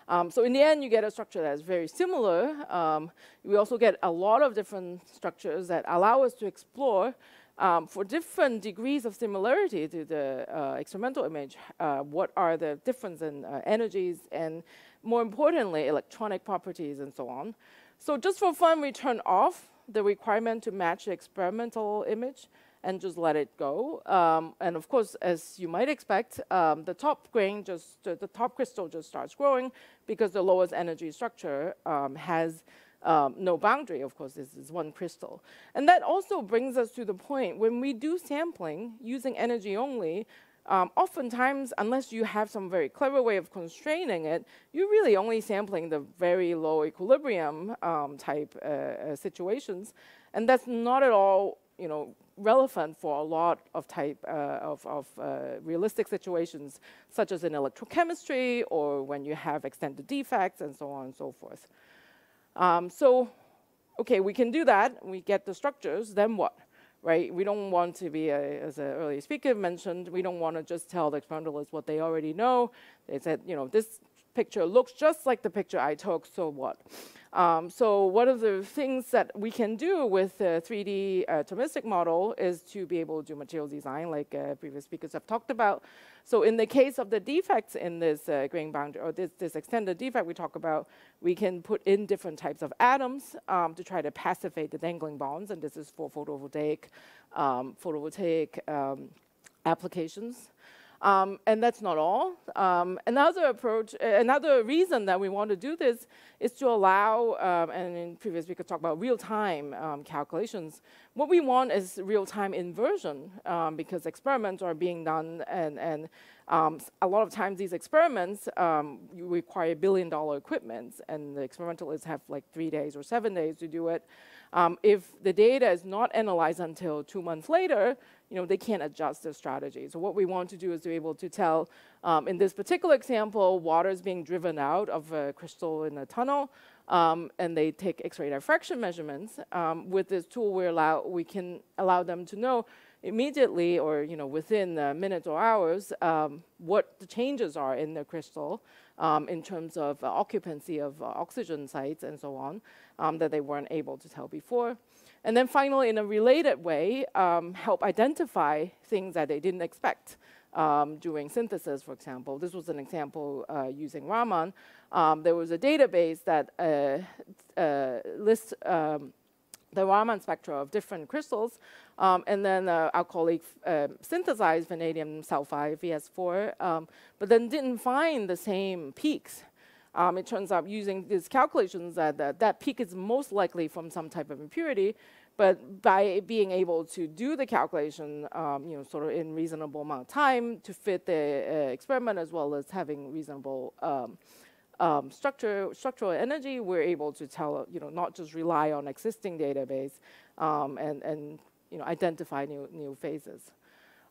Speaker 4: Um, so in the end, you get a structure that is very similar. Um, we also get a lot of different structures that allow us to explore um, for different degrees of similarity to the uh, experimental image, uh, what are the difference in uh, energies and more importantly, electronic properties and so on. So just for fun, we turn off the requirement to match the experimental image and just let it go. Um, and of course, as you might expect, um, the top grain just, the top crystal just starts growing because the lowest energy structure um, has um, no boundary. Of course, this is one crystal. And that also brings us to the point when we do sampling using energy only, um, oftentimes, unless you have some very clever way of constraining it, you're really only sampling the very low equilibrium um, type uh, uh, situations. And that's not at all you know, relevant for a lot of type uh, of, of uh, realistic situations, such as in electrochemistry or when you have extended defects and so on and so forth. Um, so, okay, we can do that. We get the structures. Then what? Right? We don't want to be, a, as an earlier speaker mentioned, we don't want to just tell the experimentalists what they already know. They said, you know, this picture looks just like the picture I took, so what? Um, so one of the things that we can do with the 3D uh, atomistic model is to be able to do material design, like uh, previous speakers have talked about. So in the case of the defects in this uh, grain boundary, or this, this extended defect we talk about, we can put in different types of atoms um, to try to passivate the dangling bonds, and this is for photovoltaic, um, photovoltaic um, applications. Um, and that's not all. Um, another approach, another reason that we want to do this is to allow, um, and in previous we could talk about real-time um, calculations. What we want is real-time inversion um, because experiments are being done and, and a lot of times these experiments require billion-dollar equipment and the experimentalists have like three days or seven days to do it. if the data is not analyzed until two months later, you know, they can't adjust their strategy. So what we want to do is to be able to tell, um, in this particular example, water is being driven out of a crystal in a tunnel, um, and they take X-ray diffraction measurements. Um, with this tool, we allow we can allow them to know immediately, or you know, within minutes or hours, um, what the changes are in the crystal um, in terms of uh, occupancy of uh, oxygen sites and so on um, that they weren't able to tell before. And then finally, in a related way, um, help identify things that they didn't expect um, doing synthesis, for example. This was an example uh, using Raman. Um, there was a database that uh, uh, lists um, the Raman spectra of different crystals, um, and then uh, our colleague uh, synthesized vanadium sulfide, VS4, um, but then didn't find the same peaks um, it turns out using these calculations that, that that peak is most likely from some type of impurity, but by being able to do the calculation, um, you know, sort of in reasonable amount of time to fit the uh, experiment as well as having reasonable um, um, structure, structural energy, we're able to tell, you know, not just rely on existing database um, and, and, you know, identify new, new phases.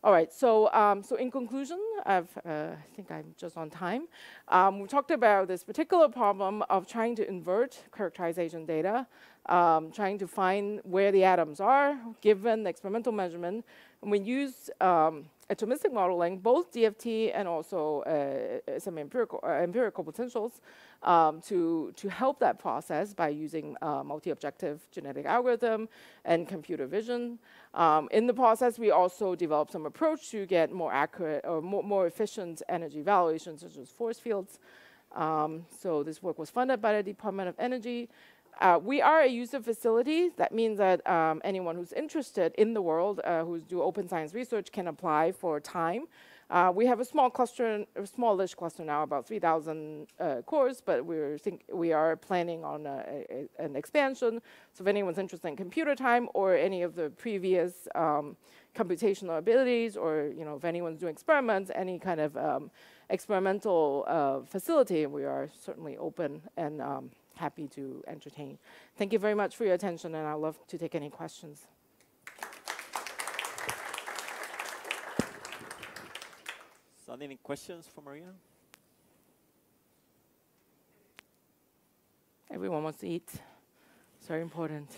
Speaker 4: All right, so, um, so in conclusion, uh, I think I'm just on time. Um, we talked about this particular problem of trying to invert characterization data, um, trying to find where the atoms are given the experimental measurement. And we use um, atomistic modeling, both DFT and also uh, some empirical, uh, empirical potentials um, to, to help that process by using uh, multi-objective genetic algorithm and computer vision. Um, in the process, we also developed some approach to get more accurate or more, more efficient energy evaluations, such as force fields. Um, so this work was funded by the Department of Energy. Uh, we are a user facility. That means that um, anyone who's interested in the world, uh, who's do open science research, can apply for time. Uh, we have a small cluster, a smallish cluster now, about 3,000 uh, cores, but we're think we are planning on a, a, an expansion. So if anyone's interested in computer time or any of the previous um, computational abilities, or you know, if anyone's doing experiments, any kind of um, experimental uh, facility, we are certainly open and um, happy to entertain. Thank you very much for your attention, and I'd love to take any questions.
Speaker 1: So any questions for Maria?
Speaker 4: Everyone wants to eat. It's very important.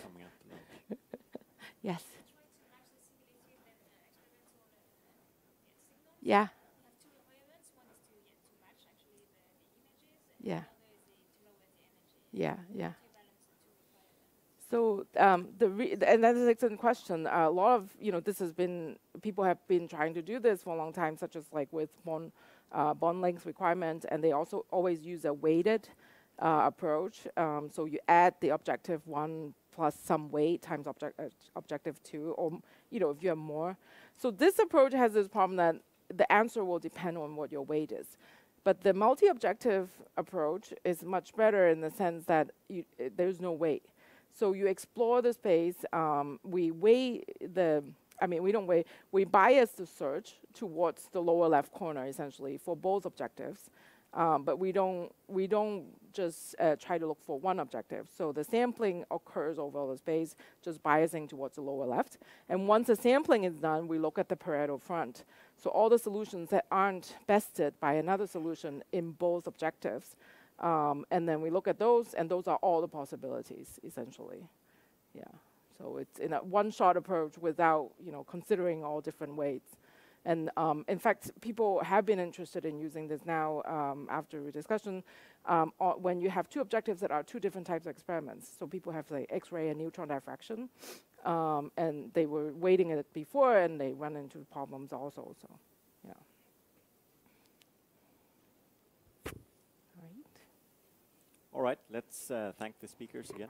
Speaker 4: yes. Yeah. Yeah. Yeah, yeah. So um, the and that is an excellent question. Uh, a lot of you know this has been people have been trying to do this for a long time, such as like with bond uh, bond length requirement, and they also always use a weighted uh, approach. Um, so you add the objective one plus some weight times object uh, objective two, or you know if you have more. So this approach has this problem that the answer will depend on what your weight is. But the multi-objective approach is much better in the sense that you, there's no weight. So you explore the space. Um, we weigh the, I mean, we don't weigh, we bias the search towards the lower left corner essentially for both objectives. Um, but we don't, we don't just uh, try to look for one objective. So the sampling occurs over the space, just biasing towards the lower left. And once the sampling is done, we look at the Pareto front. So all the solutions that aren't bested by another solution in both objectives um, and then we look at those, and those are all the possibilities, essentially. Yeah. So it's in a one-shot approach without, you know, considering all different weights. And um, in fact, people have been interested in using this now um, after discussion um, when you have two objectives that are two different types of experiments. So people have like X-ray and neutron diffraction, um, and they were weighting it before, and they run into problems also. So, yeah. All right.
Speaker 1: All right, let's uh, thank the speakers again.